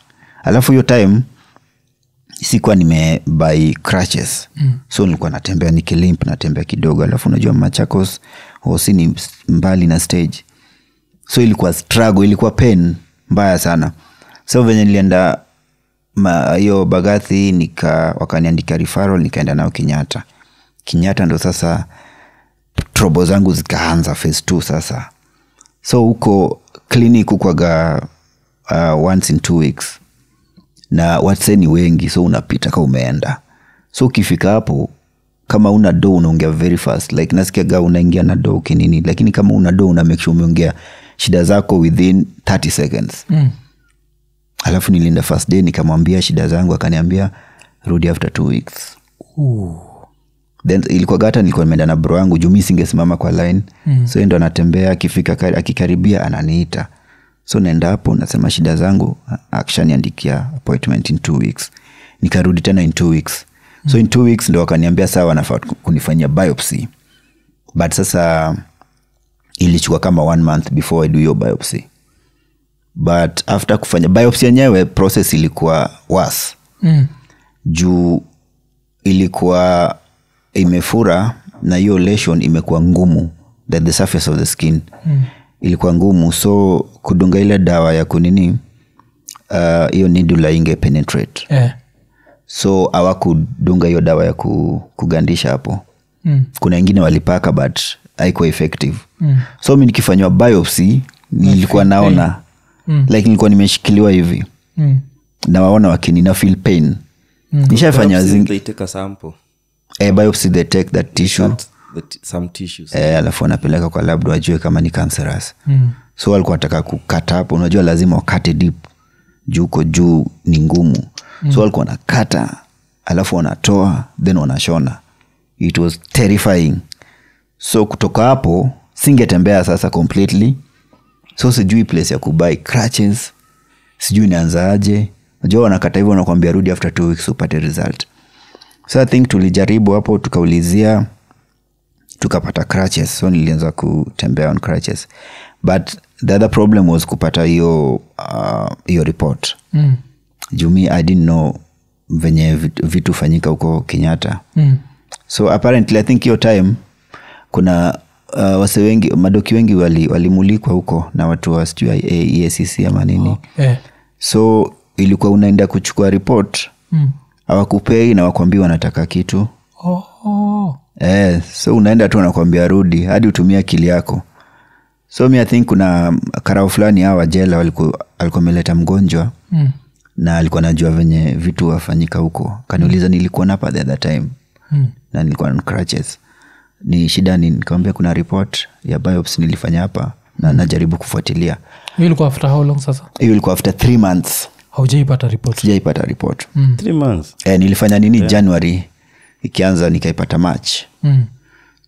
Alafu hiyo time sikuwa nimebai crutches. Mm. so nilikuwa natembea nikilimp natembea kidogo alafu unajua machakos hosi ni mbali na stage. So ilikuwa struggle ilikuwa pen mbaya sana so venye nilienda hiyo bagathi nika wakaniandika referral nikaenda nao kenyatta. Kenyatta ndo sasa trobo zangu zikaanza phase two sasa. So huko clinic ukwaga uh, once in two weeks. Na watse ni wengi so unapita ka umeenda. So ukifika hapo kama una do unaongea very fast. Like nasikiaga unaingia na do kinini lakini kama una do una make sure umeongea shida zako within 30 seconds. Mm. Alafu nilienda first day nikamwambia shida zangu akaniambia rudi after two weeks. Then ilikuwa gata nilikuwa nimeenda na bro yangu jumi singesimama kwa line. Mm. so ndo anatembea akifika akikaribia ananiita. So naenda hapo nasema shida zangu akishaniandikia appointment in two weeks. Nikarudi tena in two weeks. So in two weeks ndo wakaniambia saa wanafaa kunifanyia biopsy. But sasa ilichukua kama one month before I do hiyo biopsy but after kufanya biopsy yenyewe process ilikuwa was Mm. juu ilikuwa imefura na hiyo lesion imekuwa ngumu the, the surface of the skin mm. ilikuwa ngumu so kudunga ile dawa ya kunini hiyo uh, hiyo nidula inge penetrate yeah. so awakudunga hiyo dawa ya ku, kugandisha hapo Mm. kuna wengine walipaka but haikuwa effective mm. so mi nikifanyiwa biopsy nilikuwa naona mm. like nilikuwa nimeshikiliwa hivi. Mm. nawaona wakini na feel pain. Mm. nishafanya Perhaps zingi they take a sample. Eh, biopsy they take that tissue. Some tissues. Eh, alafu wanapeleka kwa labda wajue kama ni cancerous. Mm. so walikuwa wataka kukata hapo unajua lazima wakate deep. Juu uko juu ni ngumu. Mm. so walikuwa wanakata alafu wanatoa then wanashona. It was terrifying. So kutoka hapo singetembea sasa completely so sijui place ya kubai crutches. Sijui nianzaaje najua wanakata hivyo wanakwambia rudi after two weeks upate result. So i think tulijaribu hapo tukaulizia tukapata crutches. So nilianza kutembea on crutches. But the other problem was kupata hiyo uh, hiyo report. Mm. jumi i didn't know venye vitu, vitu fanyika huko kenyatta. Mm. so apparently i think hiyo time kuna uh, wase wengi madoki wengi walimulikwa wali- huko na watu wa sijui EACC ama nini Eh. so ilikuwa unaenda kuchukua report Mm. awakupei na wakwambia wanataka kitu Oh, oh. eh, so unaenda tu wanakwambia rudi hadi utumia akili yako so mi i think kuna karao fulani aa jela walikuwa alikuwa ameleta mgonjwa Mm. na alikuwa najua venye vitu wafanyika huko kaniuliza mm. nilikuwa napa the other time Mm. na nilikuwa on crutches ni shida ni nikamwambia kuna report ya biopsy nilifanya hapa na najaribu kufuatilia. Hiyo ilikuwa after how long sasa? Hiyo ilikuwa after three months. Haujaipata report? Sijaipata report. Three months? Eh, nilifanya nini yeah. january ikianza nikaipata mach mm.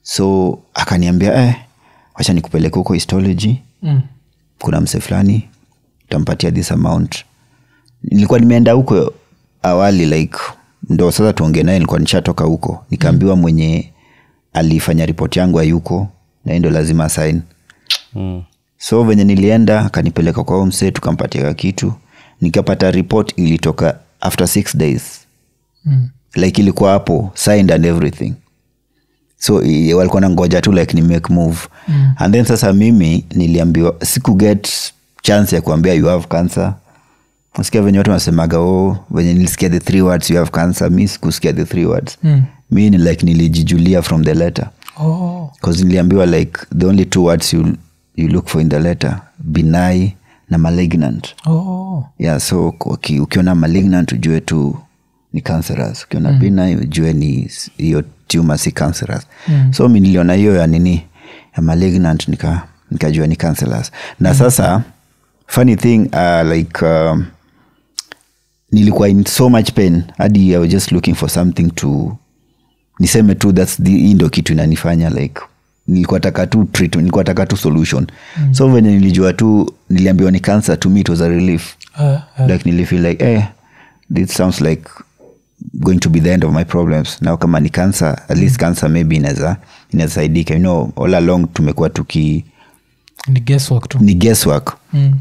so akaniambia eh, wacha nikupeleka huko histology. Mm. kuna mse fulani utampatia this amount. Nilikuwa nimeenda huko awali like ndo sasa tuongee naye nilikuwa nishatoka huko. Nikaambiwa mwenye alifanya ripoti yangu ayuko na ndo lazima sain mm. so venye nilienda akanipeleka kwa mse msee tukampatia kitu nikapata ripot ilitoka after six days Mm. like ilikuwa hapo signed and everything so walikuwa na ngoja tu like ni make move mm. and then sasa mimi niliambiwa siku get chance ya kuambia you have cancer nasikia venye watu wanasemaga oh, venye nilisikia the three words you have cancer mi sikusikia the three words Mm. mi ni like nilijijulia from the letter Oh. niliambiwa like the only two words you, you look for in the letter binai na malignant Oh. yeah so uki, ukiona malignant ujue tu ni cancerous ukiona mm. binai ujue ni hiyo tuma si cancerous mm. so mi niliona hiyo ya nini ya malignant nika nikajua ni cancerous na mm. sasa funny thing uh, like um, nilikuwa in so much pain. Hadi i was just looking for something to niseme tu thats the- hii ndo kitu inanifanya like nilikuwa taka tu treatment nilikuwa taka tu solution. Mm. so venye nilijua tu niliambiwa ni cancer to me it was a relief. Uh, uh, like nilifeel like eh, this sounds like going to be the end of my problems. Now kama ni cancer at least cancer maybe inaweza inasaidika. You know all along tumekuwa tuki ni guesswork tu. ni guesswork. Mm.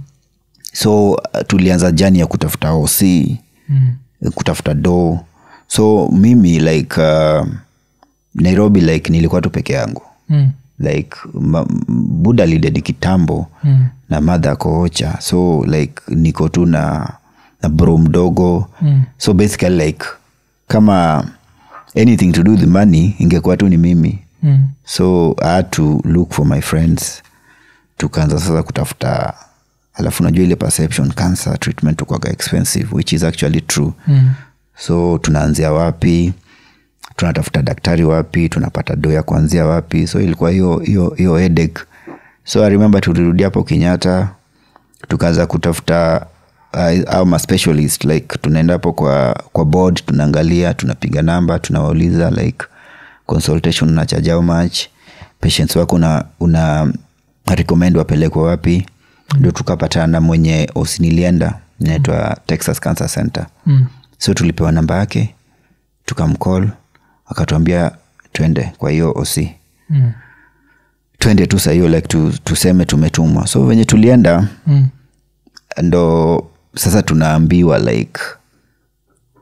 So uh, tulianza jani ya kutafuta oc Mm. kutafuta do so mimi like uh, nairobi like nilikuwa tu peke yangu Mm. like ma, buda lidedi kitambo Mm. na madha akoocha so like niko tu na na bro mdogo Mm. so basically like kama anything to do with money ingekuwa tu ni mimi Mm. so i had to look for my friends tukaanza sasa kutafuta alafu unajua ile perception cancer treatment ukwaga expensive which is actually true. Mm. so tunaanzia wapi? Tunatafuta daktari wapi? Tunapata do ya kuanzia wapi? So ilikuwa hiyo hiyo hiyo headache. So i remember tulirudi hapo kenyatta tukaanza kutafuta uh, au specialist like tunaenda hapo kwa kwa board tunaangalia tunapiga namba tunawauliza like consultation una charge how much patients wako una, una recommend wapelekwa wapi ndio tukapatana na mwenye osinilienda inaitwa texas cancer center Mm. so tulipewa namba yake tukamcall akatuambia twende kwa hiyo osi Mm. twende tu sahiyo like tu, tuseme tumetumwa so venye tulienda Mm. ndo sasa tunaambiwa like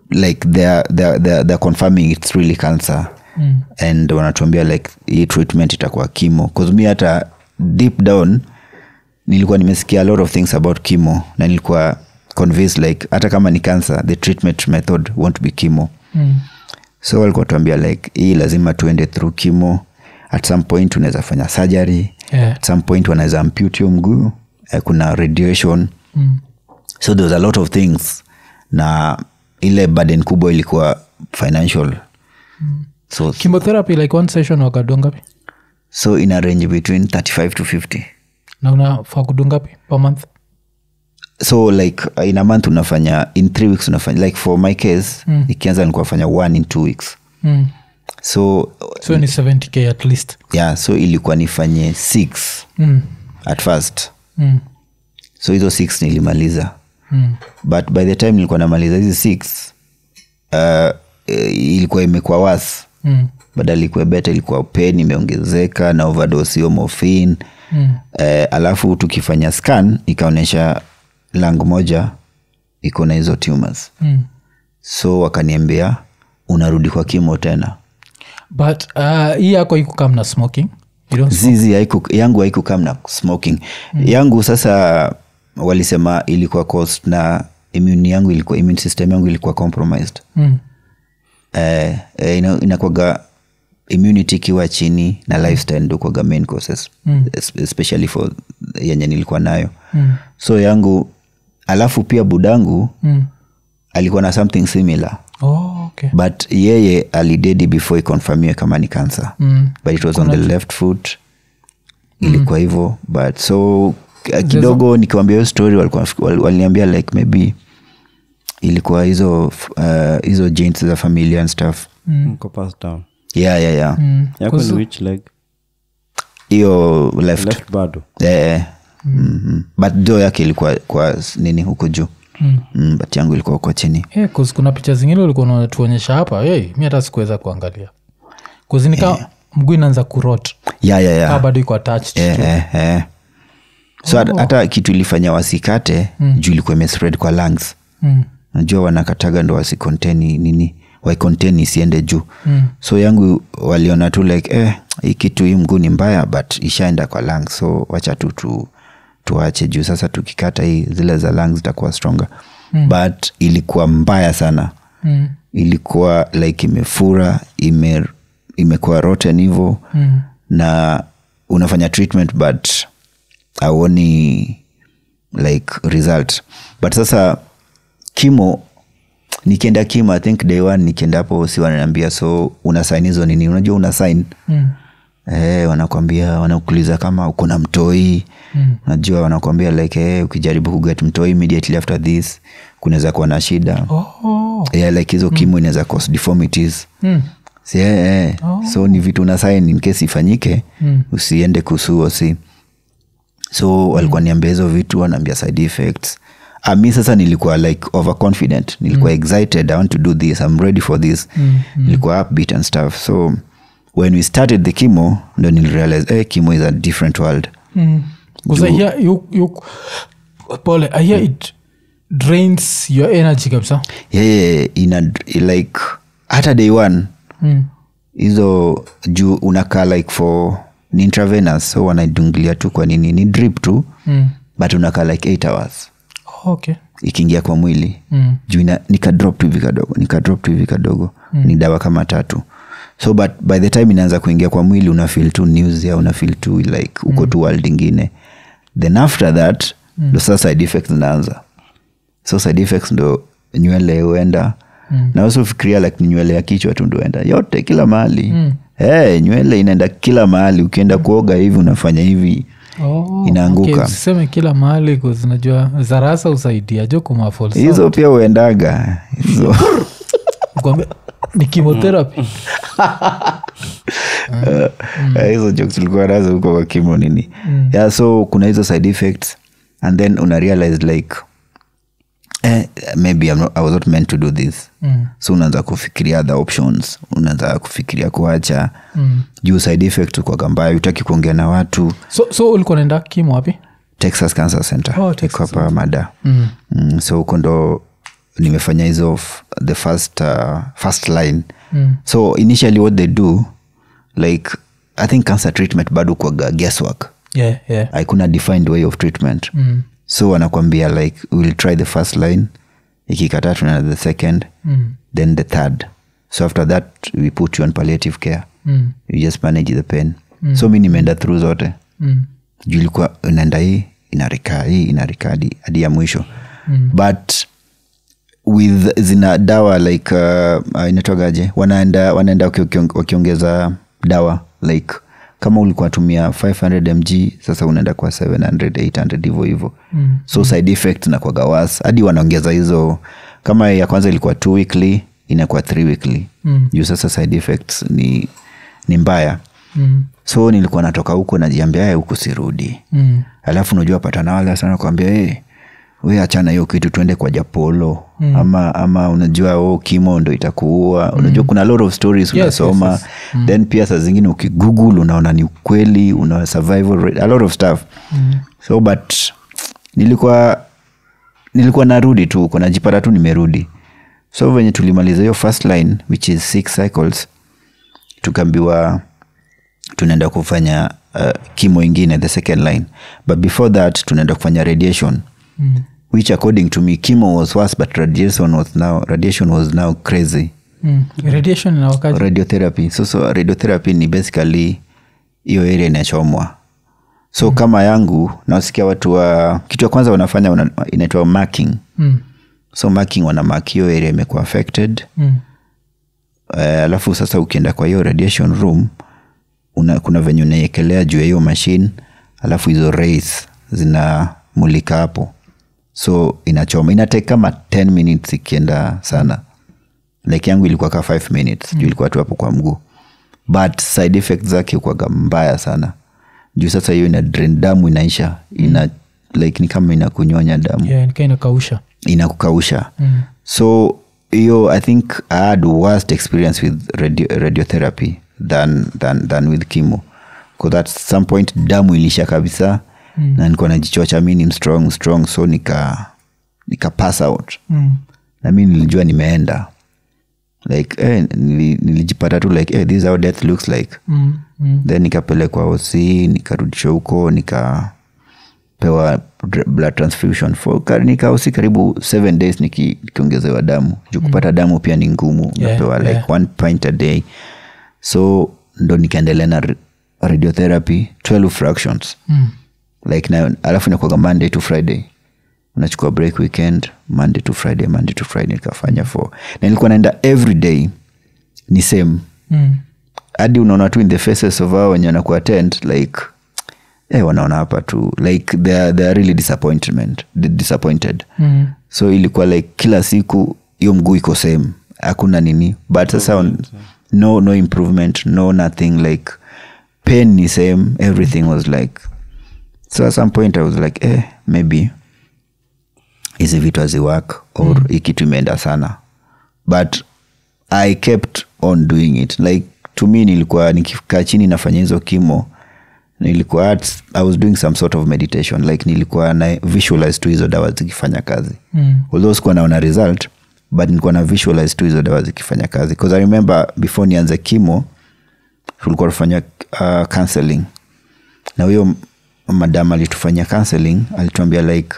like they're, they're, they're, they're confirming it's really cancer Mm. and wanatuambia like hii treatment itakuwa kimo bcause mi hata deep down nilikuwa nimesikia a lot of things about chemo na nilikuwa convinced like hata kama ni cancer the treatment method won't be chemo. Mm. so walikuwa tuambia like hii lazima tuende through chemo. At some point unaweza fanya surgery. Yeah. at some point wanaweza amputio mguu. Eh, kuna radiation. Mm. so there was a lot of things. Na ile burden kubwa ilikuwa financial. Mm. so, chemotherapy like one session wakadungapi so ina range between 35 to 50 na unafaa kudungapi per month so like in a month unafanya in three weeks unafanya like for my case mm. ikianza nikuwafanya one in two weeks mm. so so ni 70k at least yeah so ilikuwa nifanye six mm. at first Mm. so hizo six nilimaliza Mm. but by the time nilikuwa namaliza hizi six uh, eh, ilikuwa imekuwa was Mm. badala ilikuwa beta ilikuwa pain imeongezeka na overdose hiyo morphine Mm. eh, alafu tukifanya scan ikaonyesha lang moja iko na hizo tumors Mm. so wakaniambia unarudi kwa kimo tena but uh, hii yako ikukam na smoking zizi haiku, yangu haikukam na smoking mm. yangu sasa walisema ilikuwa cost na immune yangu ilikuwa immune system yangu ilikuwa compromised mm. eh, eh, ina- inakwaga immunity ikiwa chini na lifestyle ndo kwaga main causes mm. especially for yenye nilikuwa nayo Mm. so yangu alafu pia budangu Mm. alikuwa na something similar Oh, okay. but yeye alidedi before ikonfamiwe kama ni cancer Mm. but it was Kuna on the left foot ilikuwa hivyo but so kidogo nikiwambia hiyo story waliniambia like maybe ilikuwa hizo uh, hizo genes za familia and stuff mm. Yeah yeah yeah Mm. yako ni which leg hiyo left, left bado Eh, mhm. but do yake ilikuwa kwa nini huko juu Mm. mm, bat yangu ilikuwa kwa chini Yeah, kuna picha zingine ulikuwa unatuonyesha hapa hey, mi hata sikuweza kuangalia kuzinika yeah. mguu inaanza kurot yeah, yeah, yeah. yeah. bado iko attached yeah, yeah, eh. so hata- hata kitu ilifanya wasikate mm. juu ilikuwa imespread kwa lungs mm. najua wanakataga ndo wasikonteni nini waikonteni isiende juu mm. so yangu waliona tu like eh, hii kitu hii mguu ni mbaya but ishaenda kwa lang so wacha tu tu tuache juu sasa tukikata hii zile za lang zitakuwa stronger mm. but ilikuwa mbaya sana Mm. ilikuwa like imefura ime imekuwa roten hivo Mm. na unafanya treatment but auoni like result but sasa kimo nikienda kim i think day one nikienda hapo si wananiambia so una sign hizo nini unajua una sign Mm. eh, wanakwambia wanakuuliza kama uko na mtoi Mm. najua wanakwambia like e, ukijaribu kuget mtoi immediately after this kunaweza kuwa na shida Oh. yeah, like hizo kimo inaweza cause deformities Mm. Si, eh, eh. so ni vitu una sign in case ifanyike Mm. usiende kusuo si so walikuwa mm. niambia hizo vitu wanaambia side effects Ah, mi sasa nilikuwa like overconfident. Nilikuwa mm. excited. I want to do this. I'm ready for this. Mm, nilikuwa upbeat and stuff. So when we started the chemo ndo nilrealize hey, chemo is a different world. Mm. I hear you, you, pole i hear it drains your energy kabisa. Yeah, yeah, ina like hata day one hizo mm. juu unakaa like for ni intravenous. So wanaidungilia tu kwa nini? Ni drip tu Mm. but unakaa like eight hours okay. Ikiingia kwa mwili mm. juu nikadrop hivi kadogo nikadrop hivi kadogo mm. ni dawa kama tatu. So but by the time inaanza kuingia kwa mwili unafil feel tu una feel tu like uko tu world ingine. Then after that ndo sasa side effects zinaanza so side effects ndo nywele huenda. Mm. na also fikiria like ni nywele ya kichwa tu ndoenda yote kila mahali. Mm. hey, nywele inaenda kila mahali. Ukienda kuoga hivi unafanya hivi Oh, Inaanguka. okay, siseme kila mahali zinajua zarasa usaidia jo kumafol hizo pia huendaga. Hizo. Ni chemotherapy. Eh, hizo jokes tulikuwa nazo huko kwa kimo nini. Mm. yeah, so kuna hizo side effects and then una realize like eh, maybe I'm not, i was not meant to do this Mm. so unaanza kufikiria other options unaanza kufikiria kuacha Mm. juu side effect mbaya utaki kuongea na watu so, so ulikuwa naenda kim wapi texas cancer center Oh, hapa mada mm. mm, so huko ndo nimefanya hizo the first, uh, first line Mm. so initially what they do like i think cancer treatment bado kwaga guesswork yeah, yeah. defined way of treatment Mm. So wanakwambia like we'll try the first line ikikataa tuna the second Mm. then the third so after that we put you on palliative care Mm. you just manage the pain mm. so mi nimeenda through zote Mm. juu ilikuwa inaenda hii inarika hii inarikadi hadi ya mwisho mm. but with zina dawa like uh, uh, inatogaje wanaenda wanaenda waki- waki- wakiongeza dawa like kama ulikuwa tumia 500 mg sasa unaenda kwa 700 800 hivo hivo mm. so side effect na kwa gawas hadi wanaongeza hizo kama ya kwanza ilikuwa two weekly inakuwa three weekly Mm. juu sasa side effects ni, ni mbaya Mm. so nilikuwa natoka huko najiambia "Eh, huku sirudi Mm. alafu unajua patana wale sana kwambia hey, we achana hiyo kitu tuende kwa japolo. Mm. ama ama unajua o oh, kimo ndo itakuua. Mm. unajua kuna lot of stories Yes, unasoma. yes, yes, then pia saa zingine ukigoogle unaona ni ukweli una survival rate, a lot of stuff. Mm. so but nilikuwa nilikuwa narudi tu huko najipata tu nimerudi. So venye tulimaliza hiyo first line which is six cycles tukaambiwa tunaenda kufanya uh, kimo ingine the second line. But before that tunaenda kufanya radiation. Mm. Which according to me chemo was worse but radiation was now, radiation was now crazy Mm. radiation na wakati radiotherapy so, so radiotherapy ni basically hiyo area inachomwa so mm. kama yangu nasikia watu wa kitu ya kwanza wanafanya wana, inaitwa marking mm. so marking wana mark hiyo area imekuwa affected Mm. uh, alafu sasa ukienda kwa hiyo radiation room una, kuna venye unaiekelea juu ya hiyo machine alafu hizo rays zinamulika hapo so inachoma. Inatake kama 10 minutes ikienda sana. Like yangu ilikuwa ka 5 minutes. Mm. juu ilikuwa tu hapo kwa mguu. But side effect zake ukwaga mbaya sana. Juu sasa hiyo ina drain damu inaisha. Ina like ni kama inakunyonya damu. Yeah, inakausha. Inakukausha. Mm. so hiyo i think i had worst experience with radio, radiotherapy than, than, than with chemo. Bcause at some point damu ilisha kabisa. mm. Na nikuwa najichocha mi ni strong strong so nika nika pass out mm. na mi nilijua nimeenda like eh, nili, nilijipata tu like eh, this is how death looks like Mm. Mm. then nikapelekwa oc nikarudisha huko nikapewa blood transfusion nikaosi karibu seven days niki- nikiongezewa damu juu kupata damu pia ni ngumu Yeah, unapewa like yeah. one pint a day so ndo nikaendelea na ra- radiotherapy 12 fractions Mm. Like na, alafu inakuaga monday to friday. Unachukua break weekend monday to friday monday to friday nikafanya for na nilikuwa naenda every day ni same. Mm. hadi unaona tu in the faces of hao wenye wanakuattend like eh, wanaona hapa tu. Like they are, they are really disappointment disappointed. Mm. so ilikuwa like kila siku hiyo mguu iko same. Hakuna nini. But sasa on, no no improvement no nothing. Like pain ni same. Everything was like so at some point i was like eh maybe hizi vitu haziwork or mm. ikitu imeenda sana. But i kept on doing it. Like to me nilikuwa nikikaa chini nafanya hizo kimo nilikuwa at, i was doing some sort of meditation. Like nilikuwa na visualize tu hizo dawa zikifanya kazi. Mm. although sikuwa naona result but nilikuwa na visualize tu hizo dawa zikifanya kazi. Bcause i remember before nianze kimo tulikuwa tufanya uh, counseling. Na huyo madam alitufanyia counseling alituambia like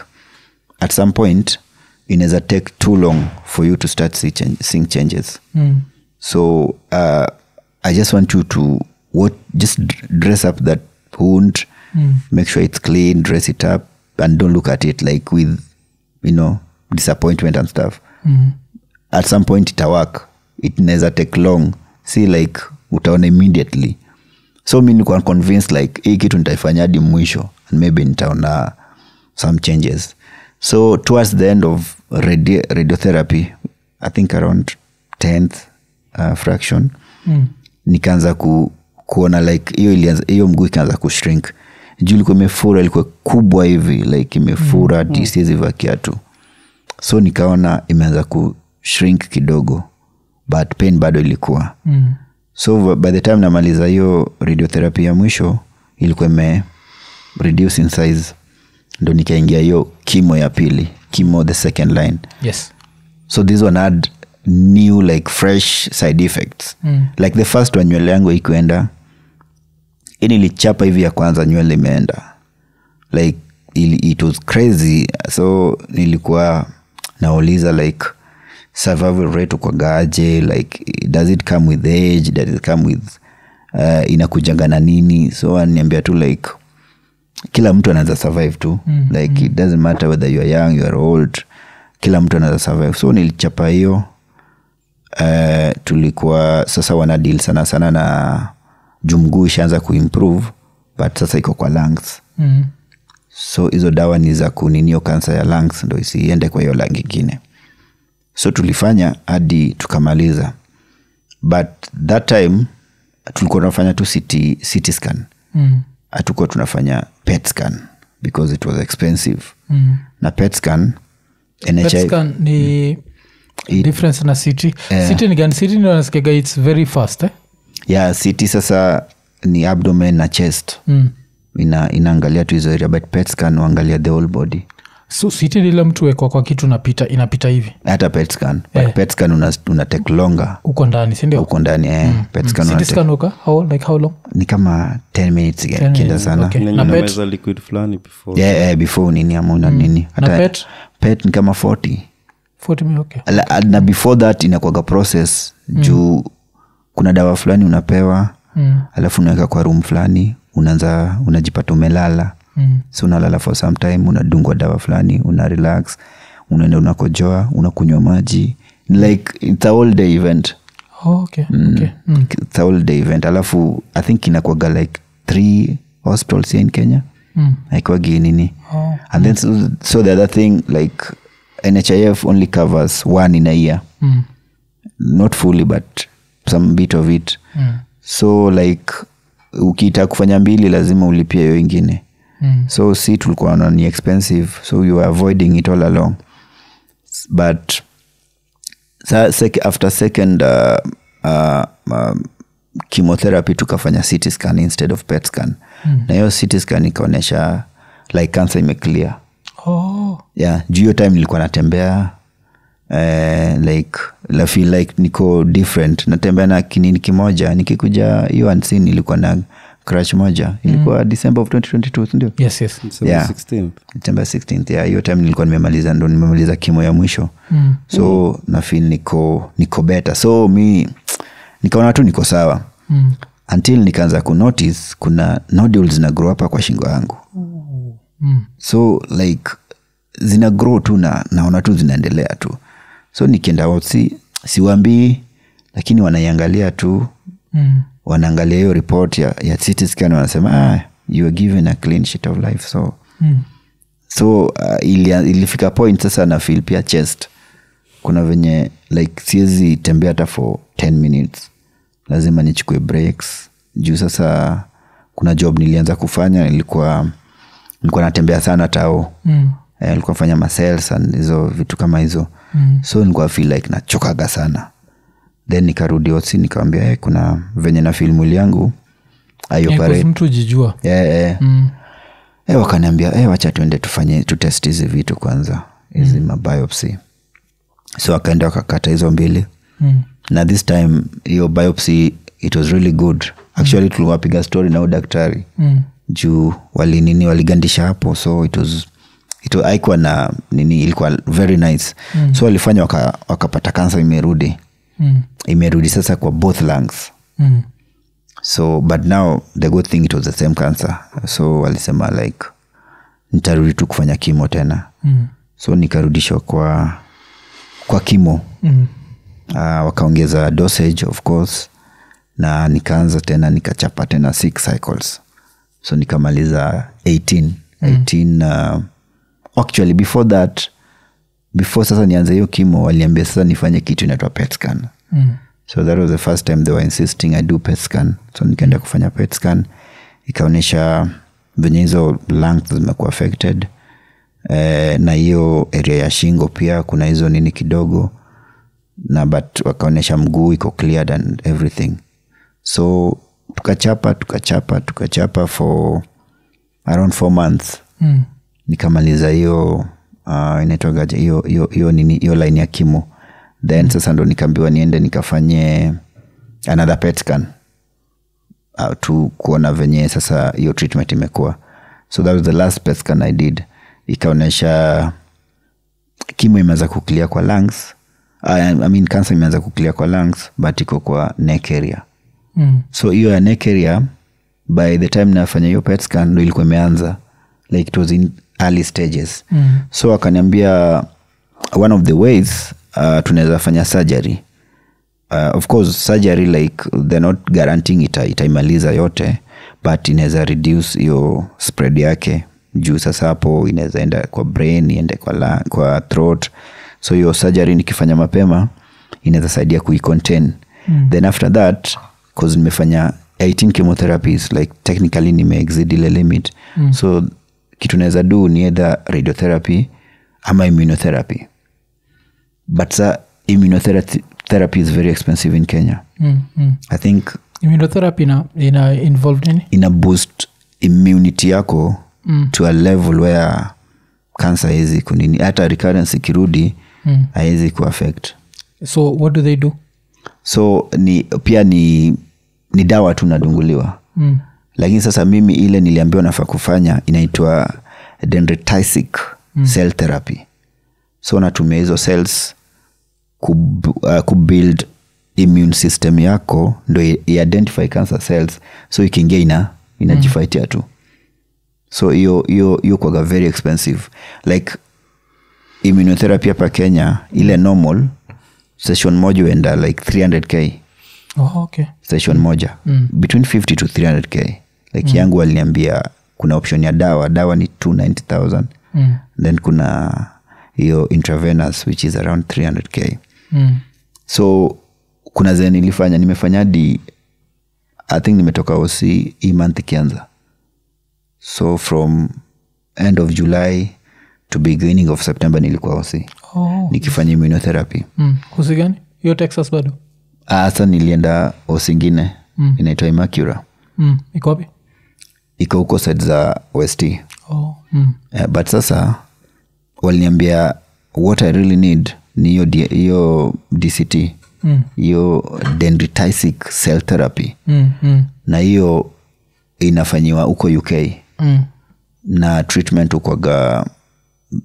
at some point inaweza take too long for you to start see change, seeing changes Mm. so uh, i just want you to what just dress up that wound Mm. make sure it's clean dress it up and don't look at it like with you know disappointment and stuff Mm. at some point itawak it naweza take long see like utaona immediately so mi nikuwa convinced like hii kitu nitaifanya hadi mwisho and maybe nitaona some changes so towards the end of radio, radiotherapy i think around 10th uh, fraction Mm. nikaanza ku, kuona like hiyo hiyo mguu ikaanza kushrink juu ilikuwa imefura ilikuwa kubwa hivi like imefura mm. siwezi mm. kiatu so nikaona imeanza kushrink kidogo but pain bado ilikuwa Mm. So by the time namaliza hiyo radiotherapy ya mwisho ilikuwa ime reduce in size. Ndo nikaingia hiyo kimo ya pili kimo the second line. Yes. So this one had new like fresh side effects. Mm. like the first one nywele yangu ikuenda ini nilichapa hivi ya kwanza nywele imeenda. Like ili, it was crazy. So nilikuwa nauliza like survival rate ukwagaje like does it come with age? Does it come with uh, inakujanga na nini? So aniambia tu like kila mtu anaweza survive tu. Mm-hmm. like it doesn't matter whether you are young you are old kila mtu anaweza survive. So nilichapa hiyo uh, tulikuwa sasa wana deal sana sana na jumguu ishaanza kuimprove but sasa iko kwa lungs. Mm-hmm. so hizo dawa ni za kuninio kansa ya lungs ndo isiende kwa hiyo lang ingine so tulifanya hadi tukamaliza but that time tulikuwa tunafanya tu city, city scan Mm. hatukuwa tunafanya pet scan because it was expensive Mm. na pet scan NHI, scan ni difference na city city ni gani city ndio its very fast eh? yeah, CT sasa ni abdomen na chest mm. ina, inaangalia tu hizo area but pet scan uangalia the whole body so ni mtu wekwa kwa kitu napita inapita hivi hata petscan yeah. but Eh. una, una take longer uko ndani sindio uko ndani eh, mm. petscan una city take- uka how, like how long ni kama 10 minutes Ten kienda minutes, sana okay. Na Na pet? liquid fulani before yeah, yeah, before nini ama una mm. nini hata Na pet? pet ni kama 40 40 mi okay Ala- na before that inakwaga process mm. juu kuna dawa fulani unapewa mm. alafu unaweka kwa room fulani unaanza unajipata umelala Mm. so unalala for some time unadungwa dawa fulani una relax unaenda unakojoa unakunywa maji like it's a all day event Oh, okay. Mm. Okay. Mm. it's a all day event alafu i think inakwaga like three hospitals here in kenya Mm. aikwagi nini Oh. and then so, so the other thing like nhif only covers one in a year Mm. not fully but some bit of it Mm. so like ukiita kufanya mbili lazima ulipia hiyo ingine Mm. so si tulikuwa na ni expensive so you were avoiding it all along but sec, after second uh, uh, um, chemotherapy tukafanya ct scan instead of pet scan mm. na hiyo ct scan ikaonyesha like cancer imeclear Oh. yeah juu hiyo time nilikuwa natembea eh, like la feel like niko different natembea na kinini kimoja nikikuja hiyo ansi nilikuwa na crash moja ilikuwa mm. december of 2022 sindio yes yes December Yeah. 16th. december 16th yeah, hiyo time nilikuwa nimemaliza ndo nimemaliza kimo ya mwisho Mm. so mm. nafil niko niko better so mi nikaona tu niko sawa Mm. until nikaanza kunotice kuna nodules zina grow hapa kwa shingo yangu Mm. so like zina grow tu na naona tu zinaendelea tu so nikienda out si siwambii lakini wanaiangalia tu Mm. Wanaangalia hiyo report ya, ya CT scan wanasema ah, you are given a clean sheet of life. So Mm. so uh, ili, ilifika point sasa na feel pia chest. Kuna venye like siwezi tembea hata for 10 minutes. Lazima nichukue breaks. Juu sasa kuna job nilianza kufanya nilikuwa nilikuwa natembea sana tao. Mm. eh, nilikuwa fanya masels and hizo vitu kama hizo. Mm. so nilikuwa feel like nachokaga sana then nikarudi osi nikawambia hey, kuna venye na filmu mwili yangu mtu yeah, yeah. mm. hey, wakaniambia hey, wacha tuende tufanye tutest hizi vitu kwanza hizi mm. mabiopsy so wakaenda wakakata hizo mbili Mm. na this time hiyo biopsy it was really good actually tuliwapiga story na huyo daktari Mm. juu walinini waligandisha hapo so it was haikuwa na nini ilikuwa very nice mm. so walifanya wakapata waka- kansa imerudi Mm. imerudi sasa kwa both lungs Mm. so but now the good thing it was the same cancer so walisema like nitarudi tu kufanya kimo tena Mm. so nikarudishwa kwa kwa kimo Mm. uh, wakaongeza dosage of course na nikaanza tena nikachapa tena six cycles so nikamaliza 18 18 uh, actually before that before sasa nianze hiyo kimo waliambia sasa nifanye kitu inaitwa pet scan. Mm. so that was the first time they were insisting i do pet scan. So nikaenda kufanya pet scan. Ikaonyesha venye hizo lungs zimekuwa affected. Eh, na hiyo area ya shingo pia kuna hizo nini kidogo. Na but wakaonyesha mguu iko cleared and everything. So tukachapa tukachapa tukachapa for around four months. Mm. nikamaliza hiyo uh, inaitwagaje hiyo nini hiyo line ya kimo then mm-hmm. sasa ndo nikaambiwa niende nikafanye another pet scan uh, tu kuona venye sasa hiyo treatment imekuwa. So that was the last pet scan i did. Ikaonyesha kimo imeanza kuklia kwa lungs. Uh, I mean cancer imeanza kuklia kwa lungs but iko kwa neck area. Mm. so hiyo ya neck area by the time nafanya hiyo pet scan ndo ilikuwa imeanza. Like it was in early stages Mm. so akaniambia one of the ways uh, tunaweza fanya surgery uh, of course surgery like they're not guaranteeing ita, itaimaliza yote but inaweza reduce hiyo spread yake juu sasa hapo inaweza enda kwa brain iende kwa, la, kwa throat so hiyo surgery nikifanya mapema inaweza saidia kuicontain mm. then after that cause nimefanya 18 chemotherapies like technically nimeexid ile limit mm. so kitu naweza do ni either radiotherapy ama immunotherapy but sa immunotherapy therapy is very expensive in kenya Mm. Mm. i think immunotherapy ina, ina involved nini ina boost immunity yako mm. to a level where cancer haiwezi kunini hata recurrence ikirudi Mm. kuaffect so what do they do so ni pia ni ni dawa tu nadunguliwa mm. Lakini sasa mimi ile niliambiwa nafaa kufanya inaitwa dendritic mm. cell therapy. So natumia hizo cells kub, uh, kubuild immune system yako ndo identify cancer cells. So ikiingia ina inajifaitia tu. So hiyo hiyo hiyo kwaga very expensive. Like immunotherapy hapa kenya ile normal session moja uenda like 300k oh, okay. Session moja. Mm. between 50 to 300k like mm. yangu waliniambia kuna option ya dawa dawa ni 290000 mm. then kuna hiyo intravenous which is around 300k Mm. so kuna zee nilifanya nimefanya di i think nimetoka osi hii month ikianza so from end of july to beginning of september nilikuwa osi Oh. nikifanya immunotherapy Mm. kusi gani hiyo texas bado hasa nilienda osi ingine mm. inaitwa imacura mm. iko wapi iko huko side za west oh. mm. uh, but sasa waliniambia what i really need ni hiyo dct hiyo Mm. dendritisic dendritic cell therapy Mm. Mm. na hiyo inafanyiwa huko uk Mm. na treatment ukwaga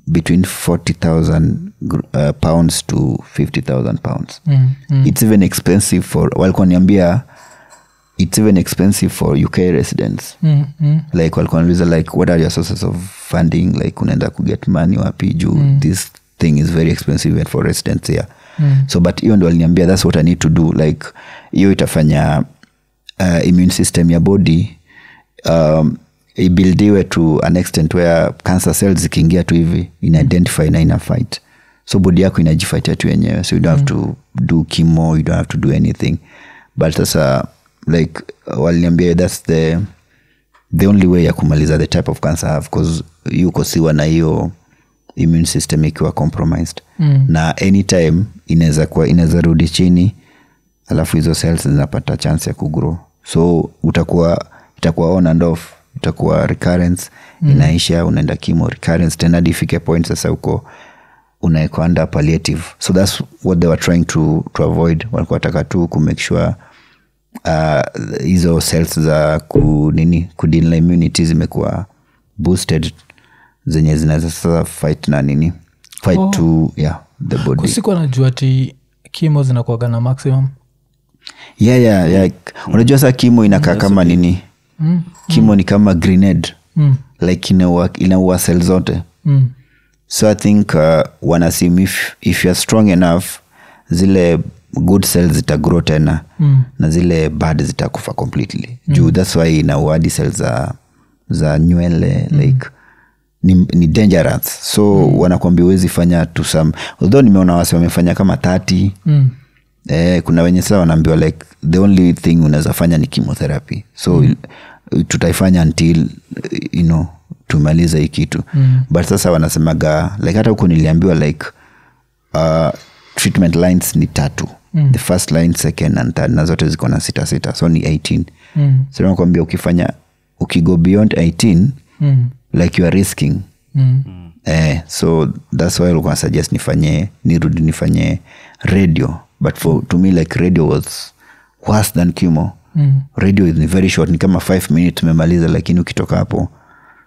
between 40000 gr- uh, pounds to 50000 pounds Mm. Mm. it's even expensive for walikuwa niambia it's even expensive for uk residents Mm. Mm. like walikuwa nauliza like what are your sources of funding like unaenda kuget money wapi juu mm. this thing is very expensive even for residents here mm. so but hiyo ndo aliniambia that's what i need to do like hiyo itafanya uh, immune system ya body um, ibildiwe to an extent where cancer cells zikiingia tu hivi inaidentify mm. na ina fight so body yako inajifaitia tu yenyewe so you don't mm. have to do chemo you don't have to do anything but sasa like waliniambia that's the the only way ya kumaliza the type of cancer I have cause yukosiwa na hiyo immune system ikiwa compromised mm. na anytime inaweza kuwa inaweza rudi chini alafu hizo cells zinapata chance ya kugrow so utakuwa itakuwa on and off itakuwa recurrence mm. inaisha unaenda kimo recurrence tena difike ifike point sasa uko unaekwa under palliative so that's what they were trying to, to avoid walikuwa wataka tu kumake sure uh, hizo cells za ku, nini kudil immunity zimekuwa boosted zenye zinaweza sasa fight na nini fight Oh. to yeah the body kusikuwa anajua ti kimo zinakuaga na maximum yeah, yeah, yeah. unajua saa kimo inakaa mm, kama nini mm. kimo mm. ni kama grenade Mm. like inaua inaua sel zote Mm. so i think uh, wanasim if, if youare strong enough zile good cells zitagrow tena Mm. na zile bad zitakufa completely juu thats why inauadi cell za, za nywele like ni, ni dangerous so mm. wanakwambia huwezi fanya to some although nimeona wasi wamefanya kama 30 Mm. eh, kuna wenye saa wanaambiwa like the only thing unaweza fanya ni chemotherapy so mm. tutaifanya until you know tumalize hii kitu mm. but sasa wanasemaga like hata huku niliambiwa like uh, treatment lines ni tatu mm. the first line second and third na zote ziko na sita sita so ni 18 Mm. so nakwambia ukifanya ukigo beyond 18 Mm. like you are risking Mm. eh, so thats why ulikuwa suggest nifanye nirudi nifanye radio but for to me like radio was worse than kimo Mm. radio is ni very short ni kama 5 minutes umemaliza lakini ukitoka hapo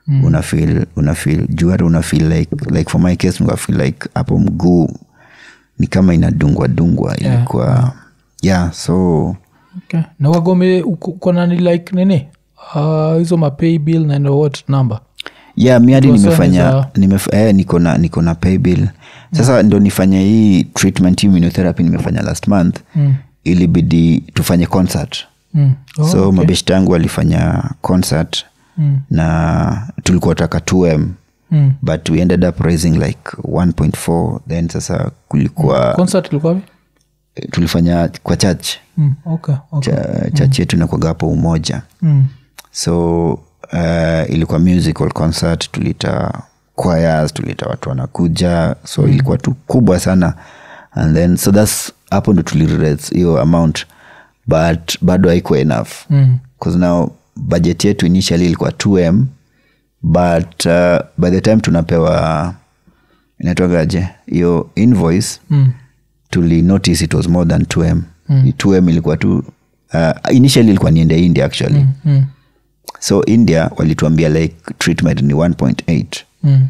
mm. una feel una feel juu hata una feel like like for my case feel like hapo mguu ni kama inadungwa dungwa Yeah. ilikuwa yeah yeah so Okay. na wagome uko- uko na ni like nini hizo hizo mapay bill na what number yeah mi hadi nimefanya nimef, eh, niko na niko na pay bill sasa mm. ndo nifanya hii treatment hii immunotherapy nimefanya last month Mm. ilibidi tufanye concert Mm. Oh, so okay. mabeshta yangu walifanya concert Mm. na tulikuwa taka 2m Mm. but we ended up raising like 1.4 then sasa kulikuwa concert ilikuwa tulifanya kwa church Mm. okay. Okay. cha, church yetu inakwaga hapo umoja Mm. so uh, ilikuwa musical concert tulita choirs tulita watu wanakuja so mm. ilikuwa tu kubwa sana and then so thats hapo ndo tuliraise hiyo amount but bado haikuwa enough Mm. now budget yetu initially ilikuwa 2m but uh, by the time tunapewa inaitwagaje hiyo invoice Mm. tuli notice it was more than 2m mm. 2m ilikuwa tu uh, initially ilikuwa niende india actually mm. Mm. so india walituambia like treatment ni 1.8 Mm.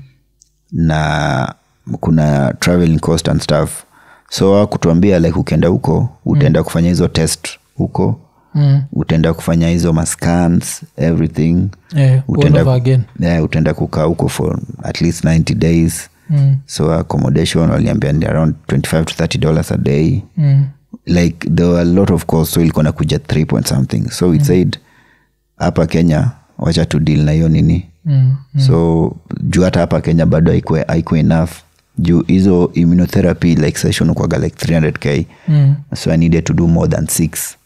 na kuna traveling cost and stuff so kutuambia like ukienda huko utaenda mm. kufanya hizo test huko Mm. utaenda kufanya hizo mascans everything yeah, utaenda, yeah, utaenda kukaa huko for at least 90 days Mm. so accommodation waliambia ni around 25 to 30 dollars a day Mm. like there were a lot of costs so ilikuwa nakuja 3 point something so we mm. said hapa kenya wacha tu deal na hiyo nini Mm. so juu hata hapa kenya bado haikuwa haikuwa enough juu hizo immunotherapy like session ukwaga like 300k Mm. so i needed to do more than six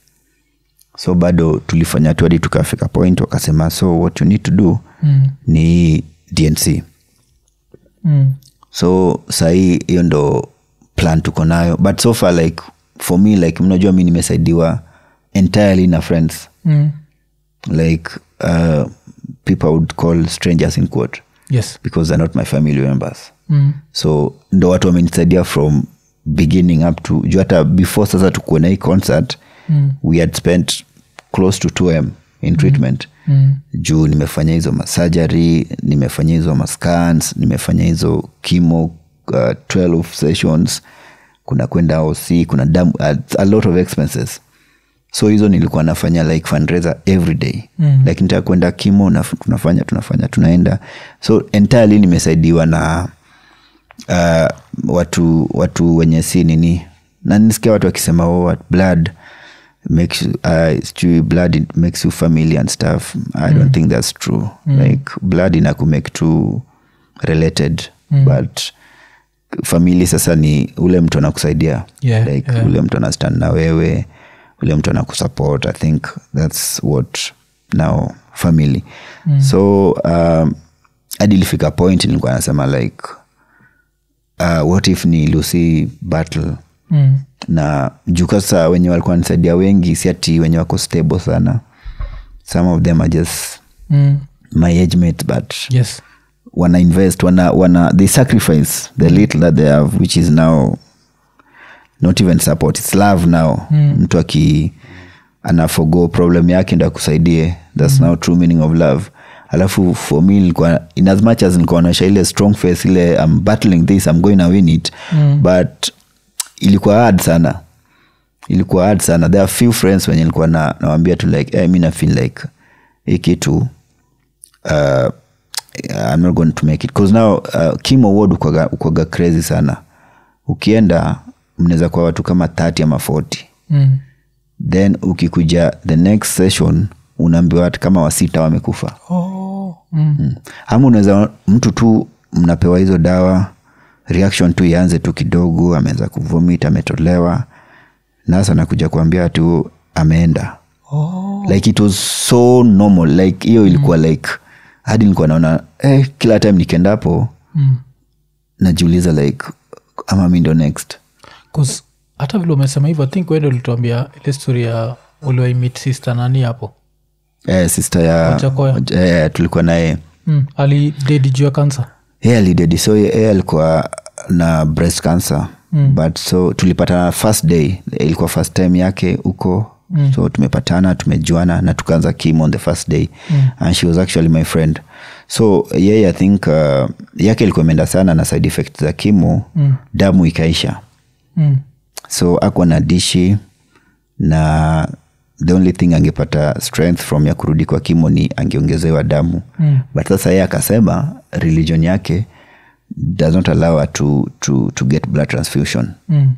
so bado tulifanya tu hadi tukafika point wakasema so what you need to do Mm. ni dnc Mm. so sahii hiyo ndo plan tuko nayo but so far like for me like mnajua mi nimesaidiwa entirely na friends Mm. like uh, people would call strangers in court yes because they're not my family members mm. so ndo watu wamenisaidia from beginning up to juu hata before sasa tukuona hii concert Mm. we had spent close to 2m in treatment. Mm. juu nimefanya hizo masajari nimefanya hizo mascans nimefanya hizo kimo uh, 12 sessions. Kuna kwenda oc kuna dam, a, a lot of expenses. So hizo nilikuwa nafanya like fundraiser every day. Mm. like nitaka kwenda kimo na tunafanya tunafanya tunaenda. So entirely nimesaidiwa na uh, watu watu wenye si nini. Na nisikia watu wakisema oh, blood makes you- uh, sijui blood it makes you family and stuff i mm. don't think that's true mm. like blood inakumake tu related mm. but famili sasa ni ule mtu anakusaidia Yeah, like yeah. ule mtu anastand na wewe ule mtu anakusupport i think that's what now family mm. so um, hadi ilifika point nilikuwa nasema like uh, what if ni lucy battle Mm. na juu sasa wenye walikuwa nisaidia wengi siati wenye wako stable sana some of them are just Mm. my age mate but yes wana invest wana, wana they sacrifice the little that they have which is now not even support it's love now mm. mtu aki anafogo problem yake ndo akusaidie thats mm. now true meaning of love alafu for me nilikuwa in as much as nilikuwa naonyesha ile strong face ile i'm battling this i'm going to win it mm. but ilikuwa hard sana ilikuwa hard sana there are few friends wenye nilikuwa na, nawambia tu like hey, mi na feel like hii kitu uh, I'm not going to make it cause now uh, Kim Award ukwaga, ukwaga crazy sana ukienda mnaweza kuwa watu kama 30 ama 40 mm. then ukikuja the next session unaambiwa watu kama wasita wamekufa oh. mm. mm. ama unaweza mtu tu mnapewa hizo dawa reaction tu ianze tu kidogo ameweza kuvomit ametolewa. Nasa nakuja kuambia tu ameenda. Oh. like it was so normal. Like hiyo ilikuwa like hadi nilikuwa naona eh, kila time nikiendapo mm. najiuliza like ama mi ndo next? 'Cause hata vile umesema hivyo i think wende ulituambia ile story ya uliwaimit sister nani hapo? Eh, sister ya eh, tulikuwa naye. Mm. alidedi juu ya kansa ye alidedi so alikuwa na breast cancer mm. but so tulipatana first day ilikuwa first time yake huko mm. so tumepatana tumejuana na tukaanza kim on the first day mm. and she was actually my friend so yeye i think uh, yake ilikuwa imeenda sana na side effect za kimo mm. damu ikaisha mm. so akuwa na dishi na the only thing angepata strength from ya kurudi kwa kimo ni angeongezewa damu mm. but sasa yeye akasema religion yake does not allow her to, to, to get blood transfusion Mm.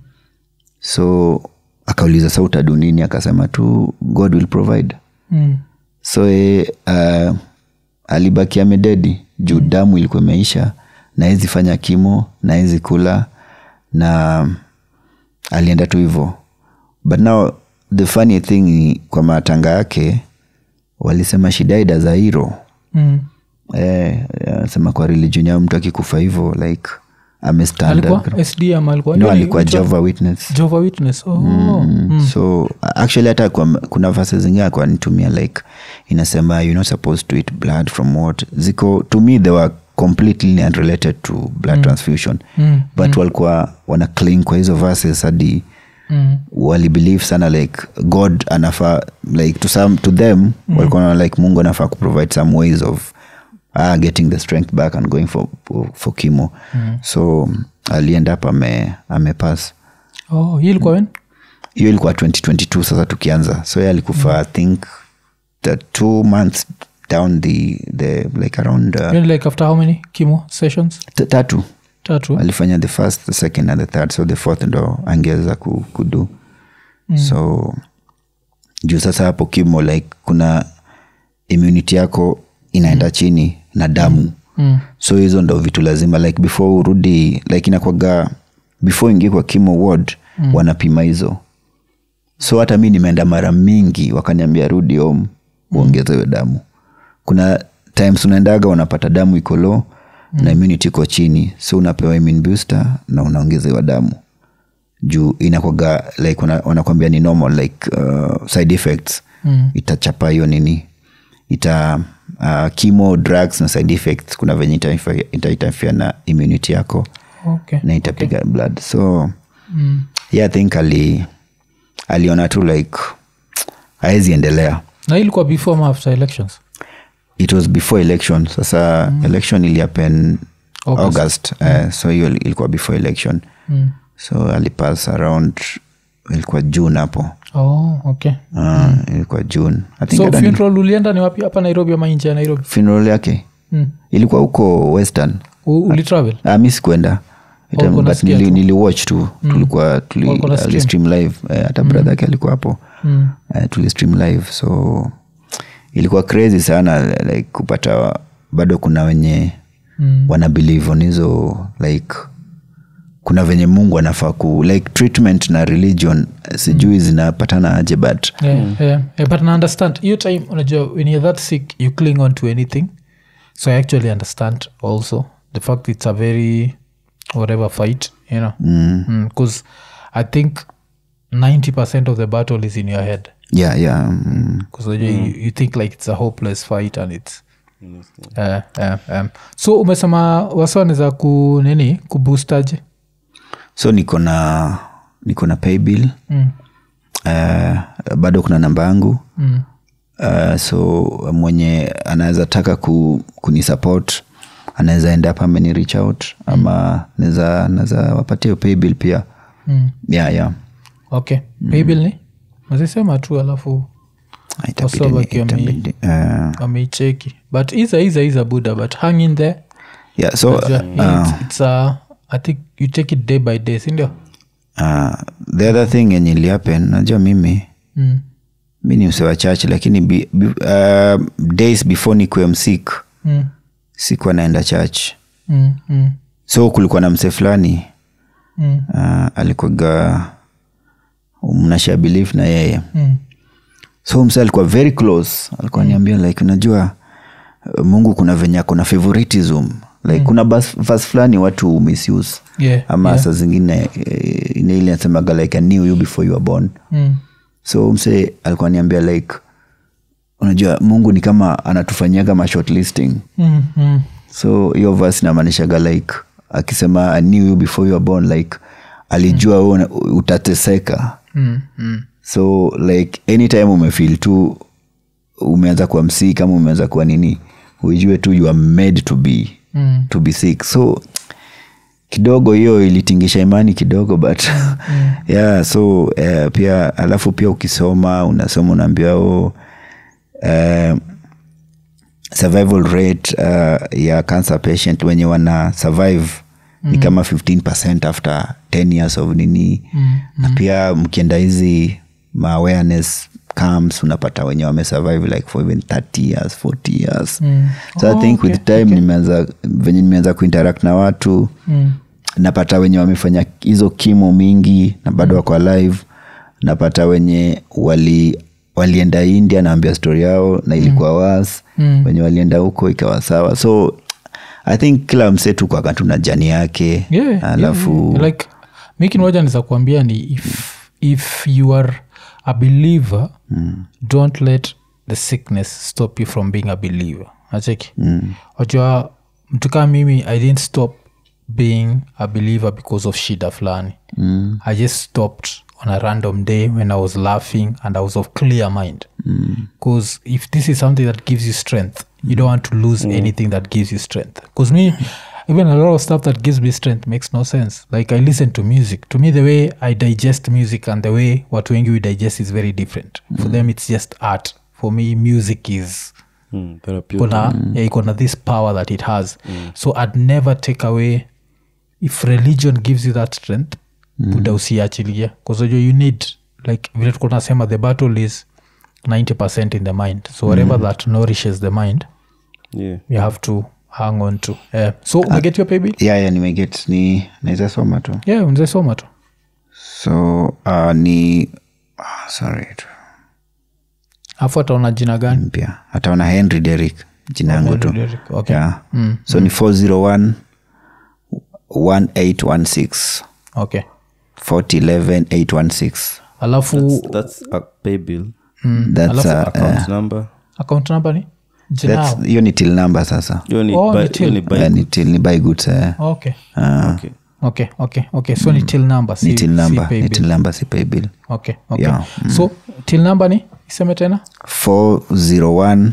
so akauliza sa utadu nini akasema tu god will provide Mm. so e, uh, alibaki amededi juu mm. damu ilikuwa imeisha naezi fanya kimo naezi kula na alienda tu hivo but now the funny thing ni kwa matanga yake walisema shidaida zairo as a hero Mm. eh, sema kwa religion yao mtu akikufa hivo like amestand alikuwa jova witness jova witness oh. Mm. so actually hata kwa, kuna vase zingine akuwa nitumia like inasema you're not supposed to eat blood from what ziko to me they were completely unrelated to blood mm. transfusion Mm. but mm. walikuwa wana cling kwa hizo verses hadi Mm. walibelieve sana like god anafaa like to, some, to them mm. walikuwa naona like mungu anafaa kuprovide some ways of uh, getting the strength back and going for, for kimo mm. so aliend up ame, amepass oh, hiyo ilikuwa mm. hiyo ilikuwa 2022 sasa tukianza so ye alikufa i think the two months down the, the like around uh, like after how many chemo sessions tatu tatu alifanya the first the second and the third so the fourth ndo angeweza kudu mm. so juu sasa hapo kimo like kuna immunity yako inaenda mm. chini na damu mm. so hizo ndo vitu lazima like before urudi like inakwaga before ingie kwa kimo ward mm. wanapima hizo so hata mi nimeenda mara mingi wakaniambia rudi om uongezewe damu kuna times unaendaga unapata damu iko low mm. na immunity iko chini so unapewa immune booster na unaongezewa damu juu inakwaga like wana- wanakwambia ni normal like uh, side effects mm. itachapa hiyo nini ita uh, chemo drugs na side effects kuna venye itainterfere ita, ita na immunity yako okay. na itapiga okay. blood so mm. yeah, i think ali aliona tu like aezi endelea na hii ilikuwa before ama after elections it was before election sasa mm. election iliapen August. august, Mm. Uh, so hiyo ilikuwa before election mm. so alipass around ilikuwa june hapo oh, okay uh, mm. ilikuwa june I think so funeral ulienda ni wapi hapa nairobi ama nje ya nairobi funeral yake mm. ilikuwa huko western ulitravel uh, mi sikuenda Walikuwa but nili, tu. niliwatch tu tulikuwa tuli, uh, stream. live eh, hata brother yake alikuwa hapo Mm. eh, tulistream live so ilikuwa crazy sana like kupata bado kuna wenye Mm. wana believe on hizo like kuna venye mungu anafaa ku like treatment na religion sijui mm. zinapatana aje but yeah, yeah, yeah, but na understand hiyo time unajua when you're that sick you cling on to anything so i actually understand also the fact it's a very whatever fight you know because mm. mm, i think 90 of the battle is in your head yeah yeah mm, because you, you think like it's a hopeless fight and it's uh, uh, um. so umesema wasaneza ku nini kubustaje so niko na niko na paybill mm. uh, bado kuna namba yangu. Mm. uh, so mwenye anaweza taka ku, kunisupport anaweza enda hapa ameni reach out ama naweza naweza wapatia paybill pia. Mm. yeah yeah. Okay. Paybill ni? Mazisema tu alafu Itabidi Wasoba ni- kiwa mi- itabidi, ameicheki but iza iza iza buda but hang in there yeah so uh, Najua, it's, it's, i think you take it day by day sindio uh, the other thing yenye ilihappen najua mimi mm. mi ni msewa church lakini bi, bi, uh, days before ni nikuwe msik mm. sikuwa naenda church mm. mm. so kulikuwa na mse fulani mm. uh, alikwaga mnashia belief na yeye mm. So mse alikuwa very close alikuwa niambia like unajua uh, mungu kuna venye ako na favoritism like mm. kuna verse fulani watu misuse yeah ama yeah. saa zingine inaili ile ile nasemaga like I knew you before you were born mm. so mse alikuwa niambia like unajua mungu ni kama anatufanyiaga mashortlisting Mm. Mm. so hiyo vas inamaanishaga like akisema I knew you before you were born like alijua mm. utateseka Mm. Mm. so like anytime umefil tu umeanza kuwa msii kama umeanza kuwa nini ujue tu you are made to be Mm. to be sick so kidogo hiyo ilitingisha imani kidogo but mm. yeah so uh, pia alafu pia ukisoma unasoma unaambia o uh, survival rate uh, ya cancer patient wenye wana survive mm. ni kama 15 after 10 years of nini mm. na pia mkienda hizi ma awareness camps unapata wenye wamesurvive like for even 30 years 40 years Mm. so i Oh, think okay, with time nimeanza venye nimeanza kuinteract na watu Mm. napata wenye wamefanya hizo kimo mingi na bado wako alive napata wenye wali walienda india naambia story yao na ilikuwa was Mm. wenye walienda huko ikawa sawa so i think kila msetu kwaka tuna jani yake yeah, alafu yeah. like mikinoja niza kuambia ni if, if you are a believer mm. don't let the sickness stop you from being a believer. Nacheki mm. wajua mtu kaa mimi i didn't stop being a believer because of shida fulani. Mm. i just stopped on a random day when i was laughing and i was of clear mind. Because if this is something that gives you strength you don't want to lose anything that gives you strength. Because me even a lot of stuff that gives me strength makes no sense like i listen to music to me the way i digest music and the way what wengi we digest is very different mm. for them it's just art for me music is Mm, kona yeah, this power that it has mm. so i'd never take away if religion gives you that strength mm. buda usiachilia bcause you need like vile tuko nasema the battle is 90 in the mind so whatever mm. that nourishes the mind Yeah. you have to hang on to yeah. so umeget your paybill yeah, yeah, nimeget ni naweza soma tu yeah tu so uh, ni ah, sorry afu ataona jina gani mpya ataona henry derik jina yangu tu Derrick, okay. yeah. so ni 401 1816 okay 411 816 alafu That's a paybill mm. that's uh, Account number. account number ni that's? Hiyo ni till number sasa. Hiyo ni Oh, buy- till. hiyo ni buy- Eh, ni till ni buy goods eh. okay. Ah, Okay. okay okay okay. So ni till number si, ni till si pay ni bill. till number si pay bill. Okay okay. Yeah, so till number ni iseme tena? 401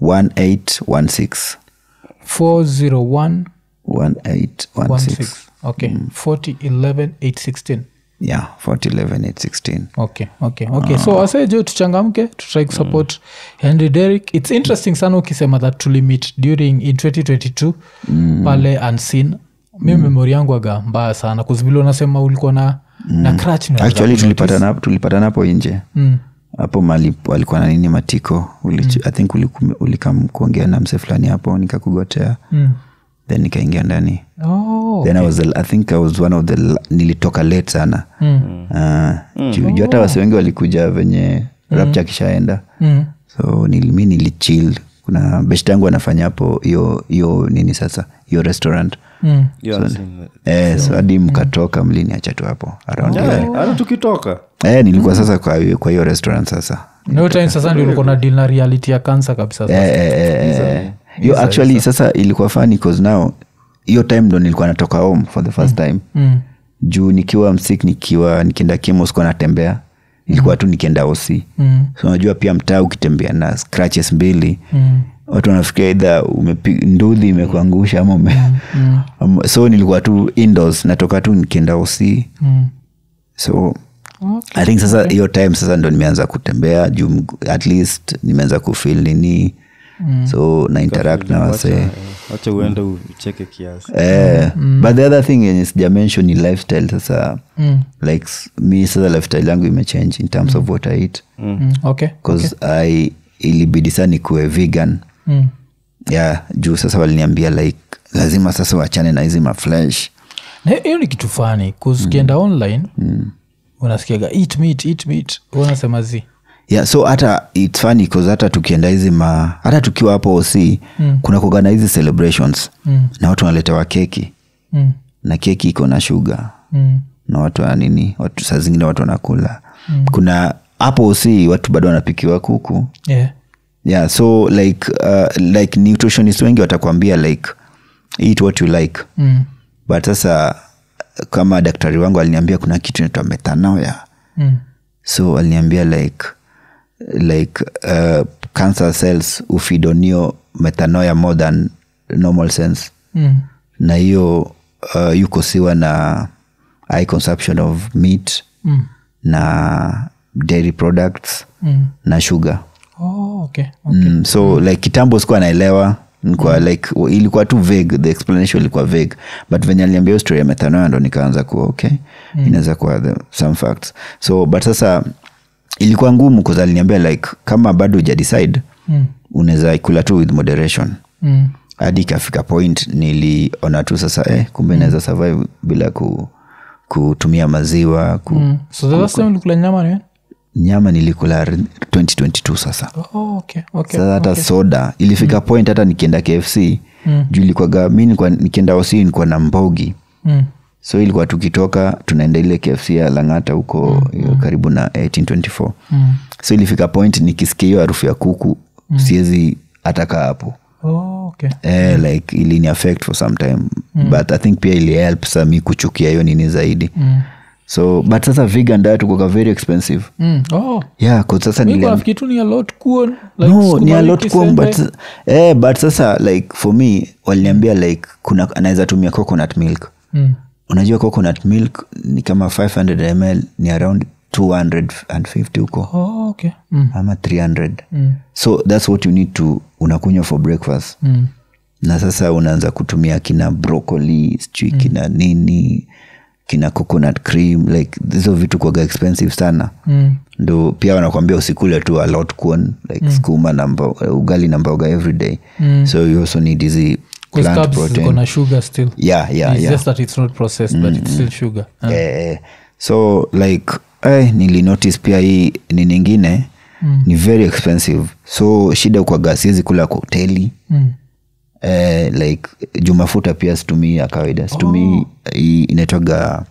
1816 401 1816 okay 40 11 816 yeah 411 816 okay okay uh, so wasejo tuchangamke tutrai kusupport henry derrick. Its interesting sana ukisema that tulimit during in 2022 mm. pale unseen. Mi mm. memori yangu aga mbaya sana. Kuzivile unasema ulikuwa na na crutch na actually tulipatana tulipatana hapo nje. Mm. hapo mali walikuwa na nini matiko Uli, i think ulikum- ulikam kuongea na mse fulani hapo nikakugotea. Mm. Then nikaingia ndani Oh, okay. then I, was, i think i was one of the nilitoka late sana mm. uh, mm. juu hata wasi wengi walikuja venye rapcha akishaenda Mm. so nil, mi nilichill kuna best yangu anafanya hapo hiyo hiyo nini sasa hiyo restaurant Mm. Eh, so hadi mkatoka mliniacha tu hapo around Yeah, yeah. tukitoka eh, nilikuwa sasa kwa hiyo- kwa hiyo restaurant sasa hiyo time sasa ndio ulikuwa na deal na reality ya kansa kabisa sasa. Eh, eh, eh, eh. Hiyo actually yes, sasa ilikuwa fani cause now hiyo time ndo nilikuwa natoka home for the first time Mm. juu nikiwa msik nikiwa nikienda kimo sikuwa natembea ilikuwa mm. tu nikienda osi Mm. so unajua pia mtaa ukitembea na scratches mbili Mm. watu wanafikiria idha ndudhi imekuangusha ama ume um, so nilikuwa tu indoors natoka tu nikienda usi Mm. so Okay. i think sasa hiyo time sasa ndo nimeanza kutembea juu at least nimeanza kufil nini so na interact na wasee wacha uende ucheke kiasi Eh, but the other thing yenye sija mention ni lifestyle sasa Mm. like mi sasa lifestyle yangu imechange in terms mm. of what i eat Mm. Okay. bcause i ilibidi saa nikuwe vegan Mm. yeah juu sasa waliniambia like lazima sasa wachane na hizi maflesh hiyo ni kitu fani kuskienda mm. online mm. unasikiaga eat meat, eat meat unasema zi yeah so hata its funny cause hata tukienda hizi ma hata tukiwa hapo oc mm. kuna kugana hizi celebrations Mm. na watu wanaletewa keki mm. na keki iko na shuga Mm. na watu wa nini watu saa zingine watu wanakula mm. kuna hapo oc watu bado wanapikiwa kuku Yeah. yeah so like uh, like nutritionist wengi watakwambia like eat what you like Mm. but sasa kama daktari wangu aliniambia kuna kitu inaitwa metanoya Mm. so aliniambia like like uh, cancer cells ufidonio metanoya more than normal sense Mm. na hiyo uh, yukosiwa na high consumption of meat Mm. na dairy products Mm. na sugar Oh, okay. okay. mm, so like kitambo sikuwa naelewa nikuwa like ilikuwa tu vague the explanation ilikuwa vague but venye aliambia hiyo story ya metanoia ndo nikaanza kuwa okay mm. inaweza kuwa the, some facts so but sasa ilikuwa ngumu kaza aliniambia like kama bado uja decide Mm. unaweza kula tu with moderation Mm. hadi ikafika point niliona tu sasa eh, kumbe naweza survive bila ku, kutumia maziwa ku, Mm. so ku, nyama ni nyama nilikula 2022 sasa Oh, okay. Okay. sasa hata okay. soda ilifika mm. point hata nikienda kfc Mm. juu ilikwaga mi nilikuwa- nikienda osi nikuwa na mbogi Mm. So ilikuwa tukitoka tunaenda ile kfc ya langata huko mm. karibu na 1824 Mm. so ilifika point nikisikia hiyo harufu ya kuku mm. siwezi ataka hapo Oh, okay. eh, like ilini affect for some time mm. but i think pia ilihelp sa mi kuchukia hiyo nini zaidi Mm. so but sasa vegan diet ukoka very expensive Mm. Oh. yeah sasa no ni a wiki lot kwom but, eh, but sasa like for me waliniambia like kuna anaweza tumia coconut milk Mm. Unajua coconut milk ni kama 500 ml ni around 250 huko Oh, okay. Mm. ama 300 Mm. so thats what you need to unakunywa for breakfast Mm. na sasa unaanza kutumia kina broccoli sijui kina nini kina coconut cream like hizo vitu kwaga expensive sana Mm. ndo pia wanakwambia usikule tu a lot corn like skuma na mboga, ugali na mboga every day Mm. so you also need hizi 'Cause plant carbs ziko protein na sugar still yeah yeah It's yeah just that it's not processed but it's still sugar Ah. eh, eh. so like eh, nilinotice pia hii ni ningine mm. ni very expensive so shida kwaga siwezi kula kwa hoteli Mm. eh, like juu mafuta pia situmii ya kawaida situmii hii inaitwaga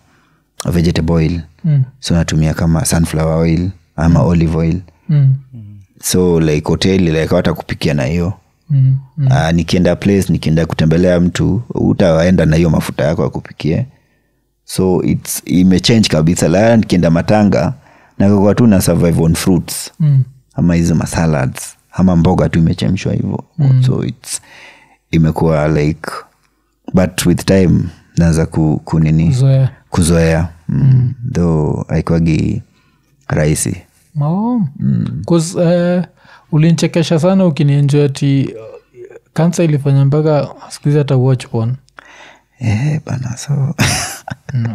vegetable oil Mm. so natumia kama sunflower oil ama mm. olive oil Mm. so like hoteli like hata kupikia na hiyo Mm. mm. uh, nikienda place nikienda kutembelea mtu utaenda na hiyo mafuta yako akupikie so its imechange kabisa la nikienda matanga nakakua tu na survive on fruits Mm. ama hizi masalads ama mboga tu imechemshwa hivo mm. so its imekuwa like but with time naanza ku, kunini kuzoea, kuzoea mm. though aikwagi rahisi mm. Cause, uh, ulinchekesha sana ukinienjoy ati uh, kansa ilifanya mpaka skuhizi hata watch pon eh, bana so.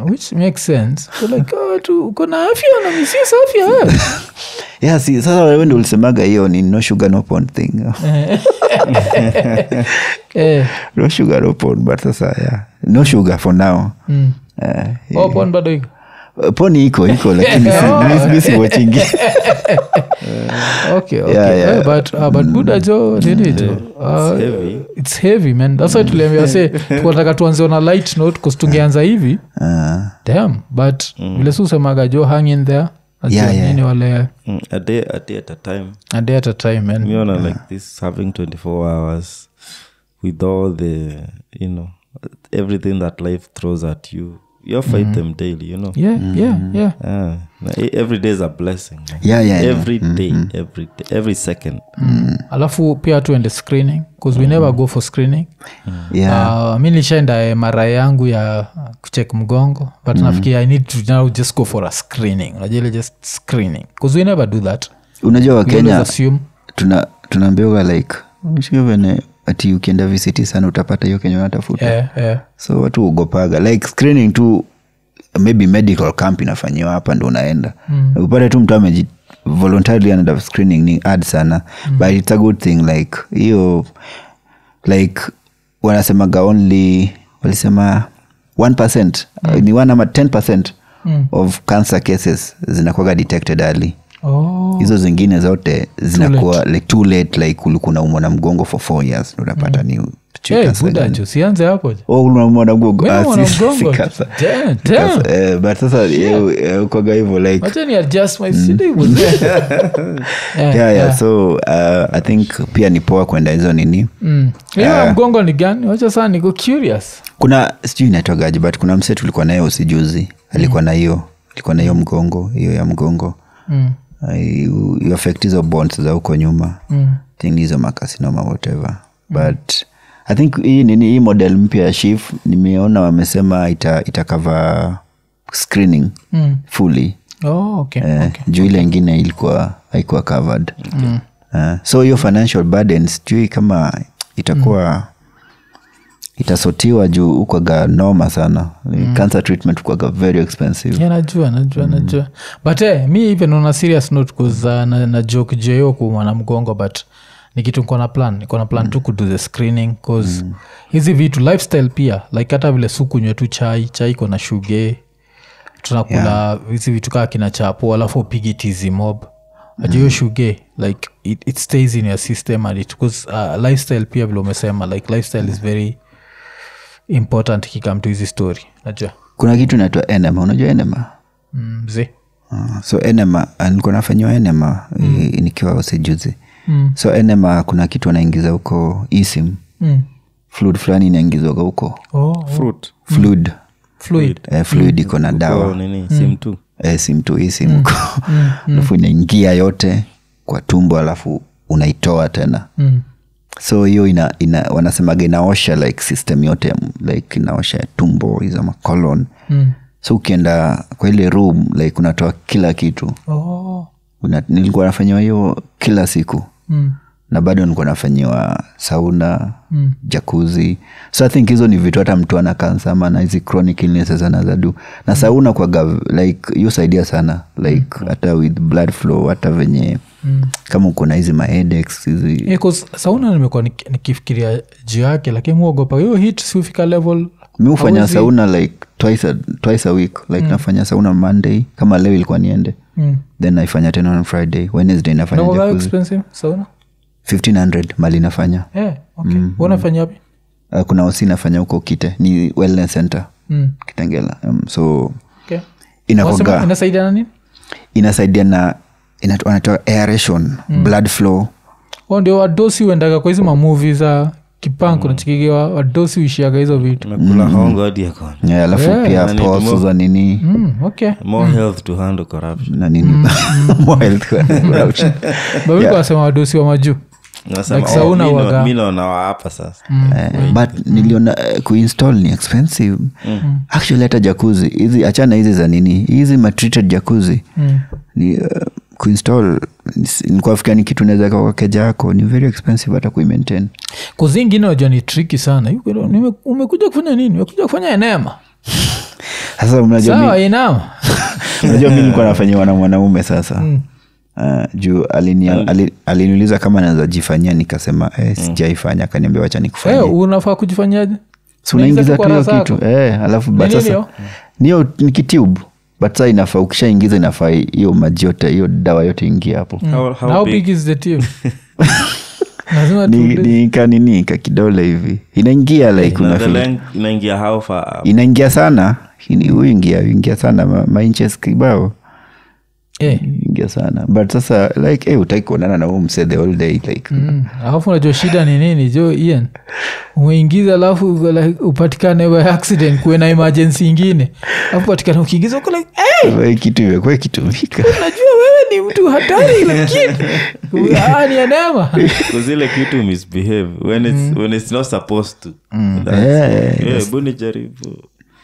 Which makes sense. Like oh, uko na afya na misis afya eh? yeah, si, sasa wewe ndio ulisemaga hiyo ni no sugar no porn thing. Eh, no sugar no but sasa yeah. no sugar for now. Mm. eh, oh, pon bado iko poni iko iko lakini si- mi- mi si watchingi okay, okay. Yeah, yeah. Eh, but, uh, but buda jo nini jo uh, it's heavy man. That's why tuliambia se tunataka tuanze on a light note cause tungeanza hivi. Uh, dam but vile si usemaga jo hang in there. Yeah, yeah. nini wale Mm, a day a day at a time. A day at a time man. Me on like this having 24 hours with all the you know everything that life throws at you you fight them daily you know? Yeah yeah yeah. Ah, e- every day is a blessing yeah, Yeah, yeah, day mm-hmm. every day every second. Alafu pia tuende screening bcause we never go for screening. Yeah. Uh, mi nishaenda mara yangu ya kuchek mgongo but mm. nafikiri i need to now just go for a screening. Unajua just screening bcause we never do that. Unajua wakenya assume. tuna tunaambiwa like shivene vene ati ukienda visiti sana utapata hiyo kenya unatafuta yeah, yeah. so watu ugopaga like screening tu maybe medical camp inafanyiwa hapa ndo unaenda mm. upate tu mtu ameji voluntarily anaenda screening ni ad sana mm. but it's a good thing like hiyo like wanasemaga only walisema 1 mm. ni one ama 10 Mm. of cancer cases zinakuwaga detected early Oh. hizo zingine zote zinakuwa like too late like ulikuwa naumwa na mgongo for four years unapata ni hapo. Oh, but sasa like ni yeah. so uh, i think pia ni poa kwenda hizo nini. Mm. mgongo ni gani? Wacha saa niko curious. Kuna sijui inaitwagaji but kuna mse tulikuwa naye usijuzi. Alikuwa na hiyo alikuwa na hiyo mgongo hiyo ya mgongo. Mm. Uh, you, you affect hizo bonds za huko nyuma Mm. think hizo makasinoma whatever but i think hii nini hii model mpya ya shif nimeona wamesema ita, itakava screening Mm. fully Oh, okay. eh, okay. juu ile ingine ilikuwa haikuwa covered Mm. Eh, so hiyo financial burden sijui kama itakuwa itasotiwa juu ukwaga noma sana. Cancer treatment ukwaga very expensive. Yeah, najua najua najua. But eh, mi even naona serious note cause uh, na, na joke jeo kumwana mgongo but ni kitu niko na plan. Niko na plan tu kudo the screening cause hizi vitu lifestyle pia like hata vile sukunywe tu chai chai iko na shuge tunakula hizi vitu kaa kina chapo alafu upigi tizi mob. Ajuyo mm. shuge like it, it stays in your system and it cause uh, lifestyle pia vile umesema like lifestyle mm. is very important kikam to hizi story. Najua kuna kitu inaitwa enema. Unajua enema? Mm, mzee. Uh, so enema ah, nilikuwa nafanyiwa enema mm. nikiwa usijuzi Mm. so enema kuna kitu anaingiza huko esim Mm. fluid fulani inaingizwaga huko Oh, oh. fruit. Fluid. Fluid. Eh, fluid iko na dawa. simtu sim tu. Isim sim mm. hii sim alafu inaingia yote kwa tumbo alafu unaitoa tena. Mm. So hiyo ina, ina wanasemaga inaosha like system yote like inaosha tumbo hizo macolon Mm. so ukienda kwa ile room like unatoa kila kitu Oh. Una, nilikuwa nafanyiwa hiyo kila siku Mm. na bado nilikuwa nafanyiwa sauna Mm. jakuzi so i think hizo ni vitu hata mtu ana kansa ama na hizi chronic illnesses anazadu na sauna kwaga like hiyo saidia sana like mm. hata with blood flow hata venye Mm. kama uko na hizi mahedex hizi Yeah, sauna nimekuwa nikifikiria juu yake lakini muogopa hiyo hit siufika level mi hufanya sauna like twice a, twice a week like mm. nafanya sauna monday kama leo ilikuwa niende Mm. then naifanya tena on friday wednesday nafanya no, sauna 1500 mali nafanya yeah, okay. unafanya wapi uh, kuna wasi nafanya huko kite ni wellness center mm. kitengela um, so okay. Wasema inasaidia na nini inasaidia na wanatoa aeration mm. blood flow. O ndio wadosi uendaga kwa hizi mamuvi za kipanko mm. nachikigiwa wadosi uishiaga hizo vitu. Hongo hadi Yeah, alafu Yeah. pia Na ni za nini? Mm, okay. More health to handle corruption. Na nini? More health corruption. babiko wasema wadosi wa majuu. Oh, Eh, but niliona uh, kuinstall ni expensive. Actually hata jakuzi hizi achana hizi za nini hizi matreated jakuzi mm. ni uh, kuinstall nikuafikia ni kitu naweza kwa keja yako ni very expensive hata kuimaintain. Kuzingine wajua ni triki sana. Umekuja kufanya nini? Umekuja kufanya enema. Sasa unajua mi nikuwa nafanyiwa na mwanaume sasa. Mm. Uh, juu alini- mm. aliniuliza kama naweza jifanyia nikasema eh, sijaifanya. Akaniambia wacha nikufanyia hey, unafaa kujifanyaje? Si unaingiza tu hiyo kitu. kwa eh, alafu but Ni nini sasa hiyo? niyo ni kitube but saa inafaa ukishaingiza inafaa hiyo maji yote hiyo dawa yote ingia hapo. How, Na how how big? big is the tube lazima ni, tu- ni kanini kakidole hivi. Inaingia like the feel- length inaingia how far? inaingia sana. Huingia ingia sana ma- mainches kibao Eh, ingia sana. But sasa like hey, utaki kuonana na huu mse the whole day like. Mm. alafu unajua shida ni nini? Jo ian umeingiza alafu like, upatikane by accident kuwe na emergency ingine. Alafu patikane ukiingiza uko like hey, Wewe kitu imekuwa ikitumika. Najua wewe ni mtu hatari lakini ni anema. Kuzile kitu misbehave when it's, when it's not supposed to. That's- Yeah, yeah, hebu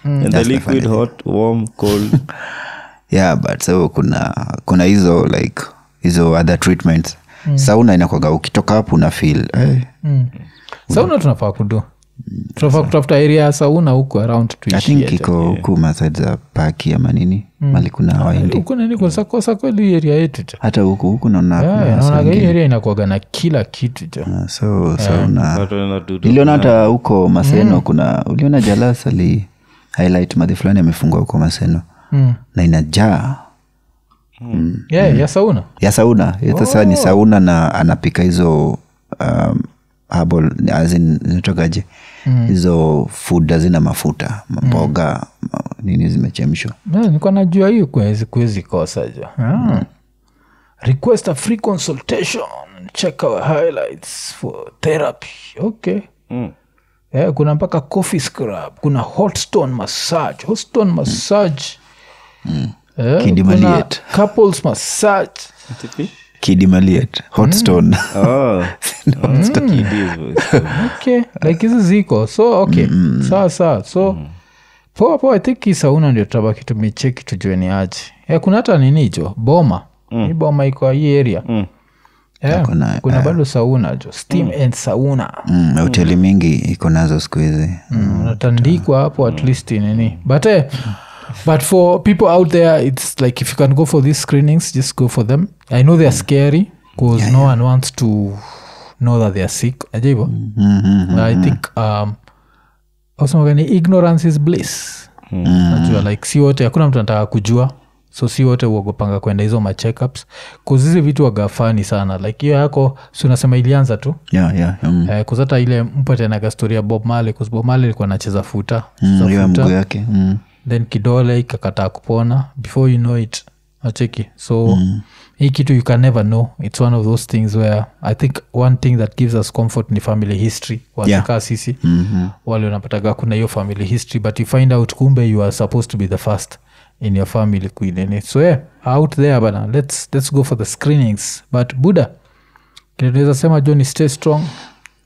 mm. and the liquid hot warm cold yeah but so kuna kuna hizo like hizo other treatments mm. sauna inakwaga ukitoka hapo una feel eh, mm. sauna tunafaa kudo tunafaa kutafuta area ya sauna huko around i think iko huku masaid za paki ama nini mm. mali kuna waindikunanikosakosa huko kweli area yetu jo hata huku huku naonaaga area inakuaga na kila kitu jo Ah, so sauna Watu wanadudu. niliona hata huko maseno mm. kuna uliona jalas ali highlight madhi fulani amefungua huko maseno mm. Na inajaa yeah, ya sauna. Ya sauna. Sasa oh. ni sauna na anapika hizo um, mm. in hizo food hazina mafuta mboga ma- nini zimechemshwa. Nilikuwa najua hiyo kuwezi kuwezi kosa jo Ah. request a free consultation. Check our highlights for therapy. Okay. Mm. yeah, kuna mpaka coffee scrub kuna hotstone massage. Hotstone massage yeah, Couples massage. Kidimaliet. Hotstone Oh. Kiddies, okay like hizi ziko. So okay. Sawa sawa. So poa poa i think hii sauna ndio tutabaki tumecheki tujue ni aje. E, kuna hata nini jo boma. Mm. hii boma iko hii area. Mm. yeah, Kuna, kuna bado sauna jo. Steam and sauna. Mm, hoteli mingi iko nazo siku hizi. Mm, unatandikwa hapo at least nini. But eh, but for people out there it's like if you can go for these screenings just go for them. I know they're scary because yeah, no yeah. one wants to know that they're sick. Ajaivo mm-hmm, i think um asemagani ignorance is bliss. Najua like si wote hakuna mtu anataka kujua. So si wote uogopanga kwenda hizo macheckups kuzizi vitu wagafani sana. Like hiyo yako si unasema ilianza tu. Yeah, yeah, mm. Eh, kuzata ile mpatenaga story ya bob male bob male likuwa nacheza futa. Mm, futa, yake mm. Then kidole ikakataa kupona. Before you know it acheki. So hii kitu you can never know. It's one of those things where i think one thing that gives us comfort ni family history. Wasekaa Yeah. sisi Mhm. wale unapataga kuna hiyo family history but you find out kumbe you are supposed to be the first in your family kuinini so yeah out there bana let's, let's go for the screenings. But buddha kinatuweza sema jo ni stay strong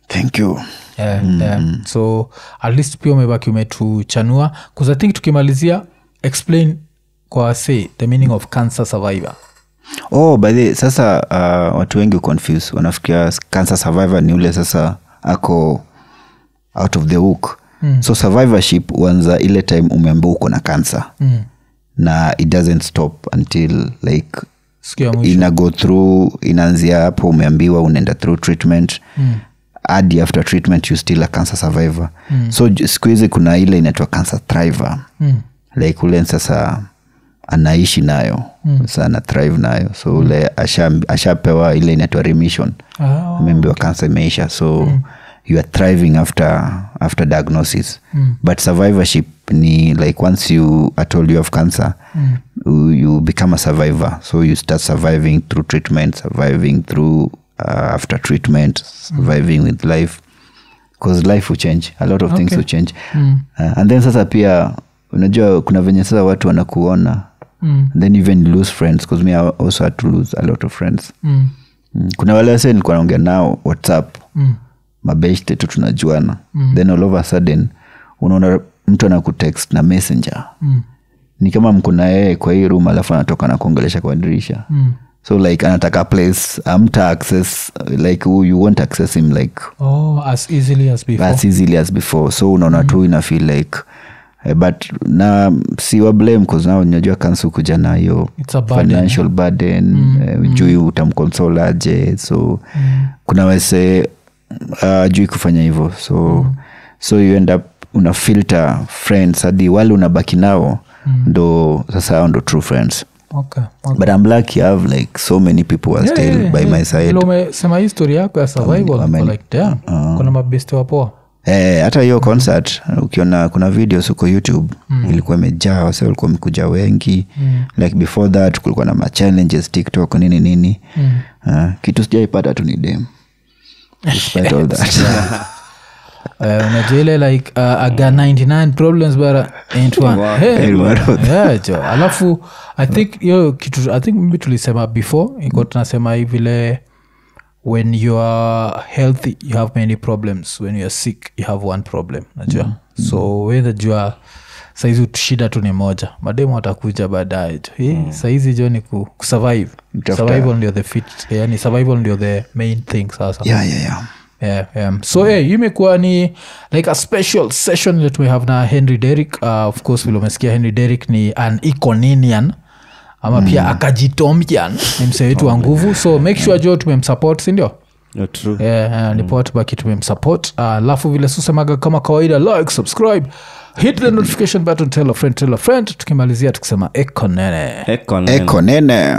thank you. Yeah, mm. yeah. so at least pia umebaki umetuchanua. Bcause i think tukimalizia explain kwa say the meaning of cancer survivor. Oh by the sasa uh, watu wengi confuse wanafikiria cancer survivor ni ule sasa ako out of the hook mm. so survivorship huanza ile time umeambia uko na cancer. Mm. na it doesn't stop until like ina go through inaanzia hapo umeambiwa unaenda through treatment. Mm hadi after treatment you still a cancer survivor mm. so siku hizi kuna ile inaitwa cancer thriver mm. like ule sasa anaishi nayo mm. sa ana thrive nayo so ule asha- ashapewa ile inaitwa remission Ah, ameambiwa kansa imeisha so mm. you are thriving after after diagnosis mm. but survivorship ni like once you are told you have cancer mm. you, you become a survivor so you start surviving through treatment surviving through uh, after treatment surviving with life because life will change a lot of okay. things will change mm. uh, and then sasa pia unajua kuna venye sasa watu wanakuona Mm. and then even lose friends because me I also had to lose a lot of friends Mm. Mm. kuna wale wase nilikuwa naongea nao whatsapp Mm. mabeshte tu tunajuana mm. then all of a sudden unaona mtu anakutext na messenger Mm. ni kama mko na yeye kwa hii room alafu anatoka na kuongelesha kwa dirisha Mm. So like anataka place amta um, access like uh, you won't access him like oh, as easily as before. as easily as before. So unaona mm. tu ina feel like uh, but na siwa blame cause now najua kansu kuja na hiyo financial burden, financial burden uh, juu utamconsole aje. So kuna wese uh, jui kufanya hivyo. So mm. so you end up una filter friends hadi wale unabaki nao mm. ndo sasa ao ndo true friends okay, okay. but i'm lucky have like so many people are Yeah, still yeah, yeah, by yeah. my sidesema hii story yako ya survival Amen. niko like damn kuna wapoa Eh, hata hiyo concert ukiona kuna videos huko youtube mm. ilikuwa imejaa wase walikuwa mekuja wengi mm. like before that kulikuwa na machallenges tiktok nini nini mm. uh, kitu sijaipata tu ni dem despite all that Uh, unajua ile like uh, aga 99 problems but ain't one. Wow. Hey, Ain't one of yeah, jo. Alafu i think hiyo kitu i think maybe tulisema before iko tunasema hii vile when you are healthy you have many problems. When you are sick you have one problem. Najua mm. so wenajua saizi shida tu ni moja. Mademu watakuja baadaye jo. Mm. saizi jo ni ku, kusurvive survival ndio the fit yani survival ndio the main thing sasa. Yeah, yeah, yeah. Yeah, yeah. so hey, hii imekuwa ni like a special session that we have na henry derrick. Uh, of course vile umesikia henry derrick ni an iconinian ama pia akajitomjan ni msee wetu wa nguvu. So make sure jo tumemsupport sindio No, yeah, yeah, ni poa tubaki tumemsupport. Uh, alafu vile susemaga kama kawaida like subscribe hit the notification button tell a friend tell a friend. Tukimalizia tukisema ekonene ekonene, ekonene. eko nene